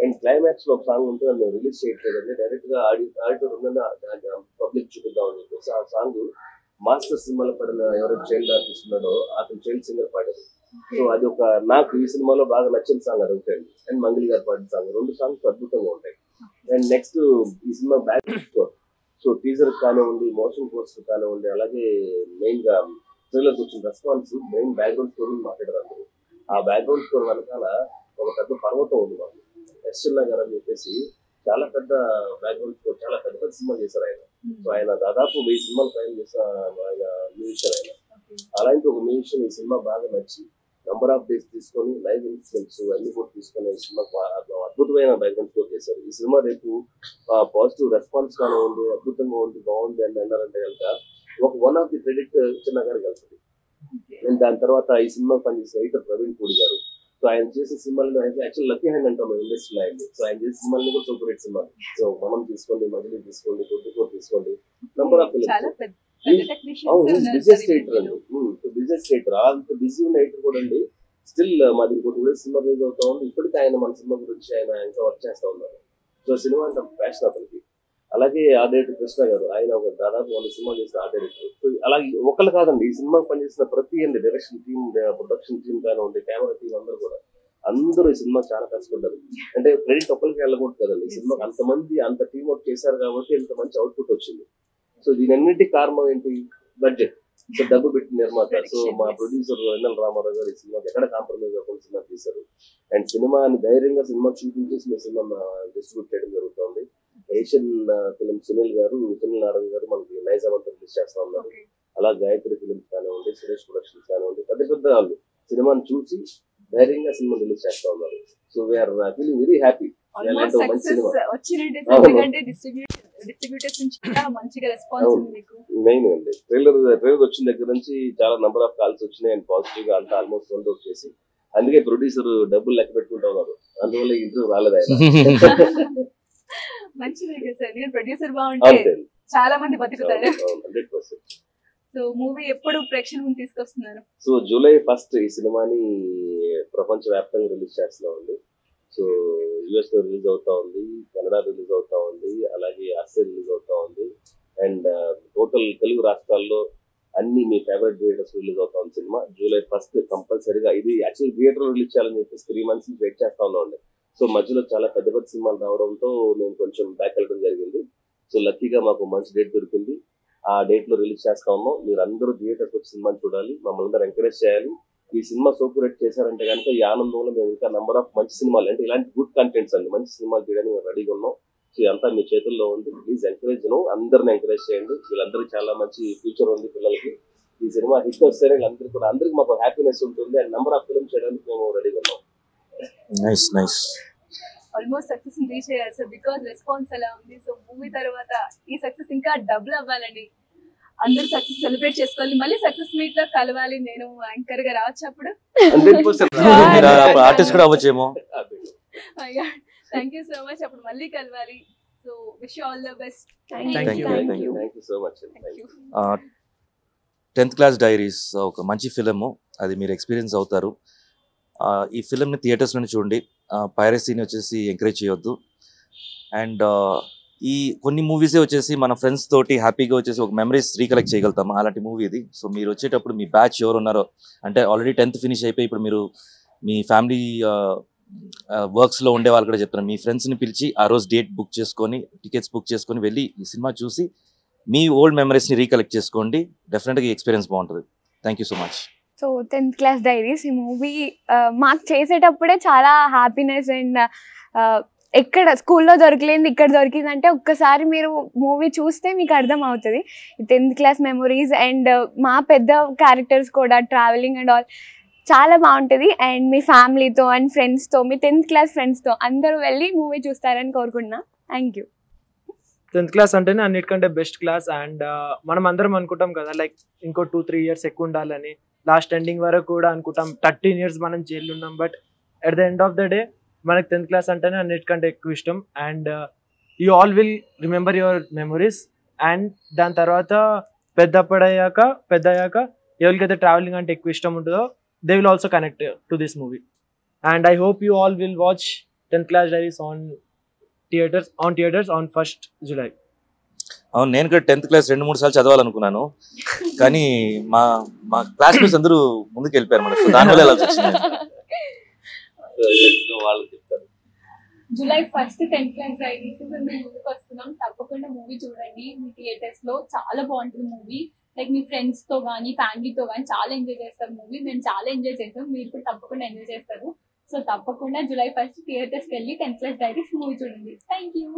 అండ్ క్లైమాక్స్లో ఒక సాంగ్ ఉంటే మేము రిలీజ్ చేయట్లేదండి. డైరెక్ట్గా ఆడి ఆడిటర్ ఉన్న పబ్లిక్ చూపిద్దాం అని చెప్పేసి ఆ సాంగ్ మాస్టర్ సినిమాలో పడిన ఎవరైతే చైల్డ్ ఆర్టిస్ట్ ఉన్నాడో అతను చైల్డ్ సింగర్ పాడారు సో అది ఒక నాకు ఈ సినిమాలో బాగా నచ్చిన సాంగ్ అది ఒకటి. అండి మంగళి గారు పాడిన సాంగ్ రెండు సాంగ్స్ అద్భుతంగా ఉంటాయి. అండ్ నెక్స్ట్ ఈ cinema back score so teaser కానివ్వండి మోషన్ కోర్స్ కానివ్వండి అలాగే మెయిన్గా ట్రైలర్కి వచ్చిన రెస్పాన్స్ మెయిన్ బ్యాక్గ్రౌండ్ స్కోర్ మాట్లాడారు అందరూ. ఆ బ్యాక్గ్రౌండ్ స్కోర్ వెనకాల ఒక పెద్ద పర్వతం ఉంది మాకు. ఎస్ఎల్లా గారు అని చెప్పేసి చాలా పెద్ద బ్యాక్గ్రౌండ్ స్కోర్ చాలా పెద్ద పెద్ద సినిమా చేశారు ఆయన. సో ఆయన దాదాపు వెయ్యి సినిమాలు ప్రయాణం చేసిన మ్యూజిషియన్ ఆయన. అలాంటి ఒక మ్యూజిషియన్ ఈ సినిమా బాగా నచ్చి నంబర్ ఆఫ్ డేస్ తీసుకొని లైవ్ ఇన్సిడెంట్స్ అన్ని కూడా తీసుకొని ఈ సినిమా అద్భుతమైన బ్యాక్గ్రౌండ్ స్కోర్ చేశారు. ఈ సినిమా రేపు పాజిటివ్ రెస్పాన్స్ కానివ్వండి అద్భుతంగా ఉంది బాగుంది అని అన్నారంటే కనుక ఒక వన్ ఆఫ్ ది క్రెడిట్ చిన్న గారికి వెళ్తుంది దాని తర్వాత ఈ సినిమా పనిచేసిన రైటర్ ప్రవీణ్ పూడి గారు. సో ఆయన చేసిన సినిమాలు యాక్చువల్ లక్కీ హ్యాండ్ అంటాం మేము ఇండస్ట్రీలో ఆయన సో ఆయన చేసిన సినిమాలు కూడా సూపర్ హిట్ సినిమాలు సో మనం తీసుకోండి మజిలీ తీసుకోండి ఫోర్ తీసుకోండి. నంబర్ ఆఫ్ బిజినెస్ రైటర్ అండి. బిజినెస్ రైటర్ అంత బిజీ ఉన్న రైటర్ కూడా అండి. స్టిల్ మాది ఇంకో టూ డేస్ సినిమా రిలీజ్ అవుతా ఉంది. ఇప్పటికీ ఆయన మన సినిమా గురించి ఆయన ఇంకా వర్క్ చేస్తా ఉన్నారు. సో సినిమా అంటే ప్యాషన్ అతనికి. అలాగే ఆ డైరెక్టర్ కృష్ణ గారు ఆయన ఒక దాదాపు వంద సినిమాలు చేసిన ఆ డైరెక్టర్. సో అలాగే ఒకళ్ళు కాదండి ఈ సినిమా పనిచేసిన ప్రతి అండి డైరెక్షన్ టీమ్ ప్రొడక్షన్ టీమ్ కానివ్వండి కెమెరా టీం అందరూ కూడా అందరూ ఈ సినిమా చాలా కష్టపడ్డారు. అంటే క్రెడిట్ ఒక్కరికి వెళ్ళకూడదు కదండి ఈ సినిమా అంతమంది అంత టీం వర్క్ చేశారు కాబట్టి ఇంత మంచి అవుట్పుట్ వచ్చింది. సో దీని అన్నిటి కారణం ఏంటి? బడ్జెట్ సో డబ్బు పెట్టి నిర్మాత. సో మా. ప్రొడ్యూసర్ ఎన్ఎల్ రామారావు గారు ఈ సినిమాకి ఎక్కడ కాంప్రమైజ్ అవ్వకుండా సినిమా తీశారు. అండ్ సినిమాని ధైర్యంగా సినిమా చూపించేసి మీ సినిమా డిస్ట్రిబ్యూట్ చేయడం జరుగుతుంది. ఏషియన్ ఫిలిం సునీల్ గారు సునీల్ నారాయణ గారు మనకి నైజాం అంతా రిలీజ్ చేస్తా ఉన్నారు. అలా గాయత్రి ఫిలిమ్స్ కానివ్వండి సురేష్ ప్రొడక్షన్స్ కానివ్వండి పెద్ద పెద్ద వాళ్ళు సినిమాని చూసి ధైర్యంగా సినిమా రిలీజ్ చేస్తా ఉన్నారు. So we're feeling very happy main అండి. ట్రైలర్ ట్రైలర్ వచ్చిన దగ్గర నుంచి చాలా నంబర్ ఆఫ్ కాల్స్ వచ్చినాయి అండ్ పాజిటివ్గా అంతా ఆల్మోస్ట్ సోల్డ్ అవుట్ చేసి. అందుకే ప్రొడ్యూసర్ డబ్బులు లెక్క పెట్టుకుంటా ఉన్నారు. అందువల్ల ఇంటర్వ్యూ రాలేదు ఆయన. సార్ ఎందుకంటే ప్రొడ్యూసర్ బాగుంటే చాలా మంది బతుకుతారు. సో మూవీ ఎప్పుడు తీసుకొస్తున్నారు? సో జూలై ఫస్ట్ ఈ సినిమాని ప్రపంచ వ్యాప్తంగా రిలీజ్ చేస్తున్నామండి సో యుఎస్లో రిలీజ్ అవుతా ఉంది కెనడా రిలీజ్ అవుతా ఉంది అలాగే ఆస్ట్రే రిలీజ్ అవుతా ఉంది. అండ్ టోటల్ తెలుగు రాష్ట్రాల్లో అన్ని మీ ఫేవరెట్ థియేటర్స్ రిలీజ్ అవుతా ఉంది సినిమా. జూలై ఫస్ట్ కంపల్సరీగా ఇది యాక్చువల్ థియేటర్ రిలీజ్ చేయాలని చెప్పేసి త్రీ మంత్స్ వెయిట్ చేస్తా ఉన్నాండి సో మధ్యలో చాలా పెద్ద పెద్ద సినిమాలు రావడంతో మేము కొంచెం బ్యాక్ వెళ్ళడం జరిగింది. సో లక్కీగా మాకు మంచి డేట్ దొరికింది. ఆ డేట్లో రిలీజ్ చేస్తా ఉన్నాం. మీరు అందరూ థియేటర్కి వచ్చి సినిమాని చూడాలి. మమ్మల్ని అందరూ ఎంకరేజ్ చేయాలి. ఈ సినిమా సూపర్ హిట్ చేశారంటే కనుక ఈ ఆనందంలో మేము ఇంకా నెంబర్ ఆఫ్ మంచి సినిమాలు అంటే ఇలాంటి గుడ్ కంటెంట్స్ అండి. మంచి సినిమాలు తీయడానికి మేము రెడీగా ఉన్నాం. సో అంతా మీ చేతుల్లో ఉంది. ప్లీజ్ ఎంకరేజ్ అందరిని ఎంకరేజ్ చేయండి. వీళ్ళందరూ చాలా మంచి ఫ్యూచర్ ఉంది పిల్లలకి. ఈ సినిమా హిట్ వస్తేనే వీళ్ళందరికీ కూడా అందరికి మాకు హ్యాపీనెస్ ఉంటుంది. అండ్ నెంబర్ ఆఫ్ ఫిల్మ్ చేయడానికి మేము రెడీగా ఉన్నాం. Nice nice almost success reach అయ్యారు. సార్ బికాస్ రెస్పాన్స్ ఎలా ఉంది సో మూవీ తర్వాత ఈ సక్సెస్ ఇంకా డబుల్ అవ్వాలని అందరూ సక్సెస్ సెలబ్రేట్ చేసుకోవాలి. మళ్ళీ సక్సెస్ మీట్లో కలవాలి. నేను యాంకర్గా రావచ్చు అప్పుడు. ఆర్టిస్ట్ కూడా అవ్వచ్చేమో. థ్యాంక్ యూ సో మచ్ అప్పుడు మళ్ళీ కలవాలి. So wish all the best Thank Thank you. Thank Thank you you. Thank you so much thank you tenth class diaries ఒక మంచి ఫిలిము అది మీరు ఎక్స్పీరియన్స్ అవుతారు. ఈ ఫిలింని థియేటర్స్లోనే చూడండి. పైరసీని వచ్చేసి ఎంకరేజ్ చేయొద్దు. అండ్ ఈ కొన్ని మూవీసే వచ్చేసి మన ఫ్రెండ్స్ తోటి హ్యాపీగా వచ్చేసి ఒక మెమరీస్ రీకలెక్ట్ చేయగలుగుతాము? అలాంటి మూవీ ఇది. సో మీరు వచ్చేటప్పుడు మీ బ్యాచ్ ఎవరు ఉన్నారో అంటే ఆల్రెడీ టెన్త్ ఫినిష్ అయిపోయి ఇప్పుడు మీరు మీ ఫ్యామిలీ వర్క్స్లో ఉండే వాళ్ళు కూడా చెప్తున్నారు. మీ ఫ్రెండ్స్ని పిలిచి ఆ రోజు డేట్ బుక్ చేసుకొని టికెట్స్ బుక్ చేసుకొని వెళ్ళి ఈ సినిమా చూసి మీ ఓల్డ్ మెమరీస్ని రీకలెక్ట్ చేసుకోండి. డెఫినెట్గా ఎక్స్పీరియన్స్ బాగుంటుంది. Thank you so much so tenth class diaries ఈ మూవీ మాకు చేసేటప్పుడే చాలా హ్యాపీనెస్ అండ్ ఎక్కడ స్కూల్లో దొరకలేదు ఇక్కడ దొరికింది అంటే ఒక్కసారి మీరు మూవీ చూస్తే మీకు అర్థం అవుతుంది. టెన్త్ క్లాస్ మెమరీస్ అండ్ మా పెద్ద క్యారెక్టర్స్ కూడా ట్రావెలింగ్ అండ్ ఆల్ చాలా బాగుంటుంది. అండ్ మీ ఫ్యామిలీతో అండ్ ఫ్రెండ్స్తో మీ టెన్త్ క్లాస్ ఫ్రెండ్స్తో అందరూ వెళ్ళి మూవీ చూస్తారని కోరుకుంటున్నా. థ్యాంక్ యూ టెన్త్ క్లాస్ అంటేనే అన్నిటికంటే బెస్ట్ క్లాస్ అండ్ మనం అందరం అనుకుంటాం కదా లైక్ ఇంకో టూ త్రీ ఇయర్స్ ఎక్కువ ఉండాలని. లాస్ట్ ఎండింగ్ వరకు కూడా అనుకుంటాం. థర్టీన్ ఇయర్స్ మనం జైల్లో ఉన్నాం. But at the end of the day మనకి టెన్త్ క్లాస్ అంటేనే అన్నిటికంటే ఎక్కువ ఇష్టం. And you all will remember your memories and దాని తర్వాత పెద్దప్పుడయ్యాక పెద్ద అయ్యాక ఎవరికైతే ట్రావెలింగ్ అంటే ఎక్కువ ఇష్టం ఉంటుందో they will also connect to this movie and I hope you all will watch tenth class diaries on theatres on theatres on first July అవును నేను కూడా టెన్త్ క్లాస్ రెండు మూడు సార్లు చదవాలనుకున్నాను. కానీ మా మా క్లాస్మేట్స్ అందరూ ముందుకు వెళ్ళిపోయారు మనకు సో దానివల్ల వెళ్ళాల్సి వచ్చింది. వాళ్ళు చెప్తారు జూలై ఫస్ట్ టెన్త్ క్లాస్ రైడింగ్స్ మేము ముందుకు వస్తున్నాం. తప్పకుండా మూవీ చూడండి. మీ థియేటర్స్లో చాలా బాగుంటుంది మూవీ లైక్ మీ ఫ్రెండ్స్తో కానీ ఫ్యామిలీతో కానీ చాలా ఎంజాయ్ చేస్తారు మూవీ మేము చాలా ఎంజాయ్ చేస్తాం. మీరు కూడా తప్పకుండా ఎంజాయ్ చేస్తారు. సో తప్పకుండా జూలై ఫస్ట్ థియేటర్స్కి వెళ్ళి టెన్త్ క్లాస్ డైరీస్ మూవీ చూడండి. Thank you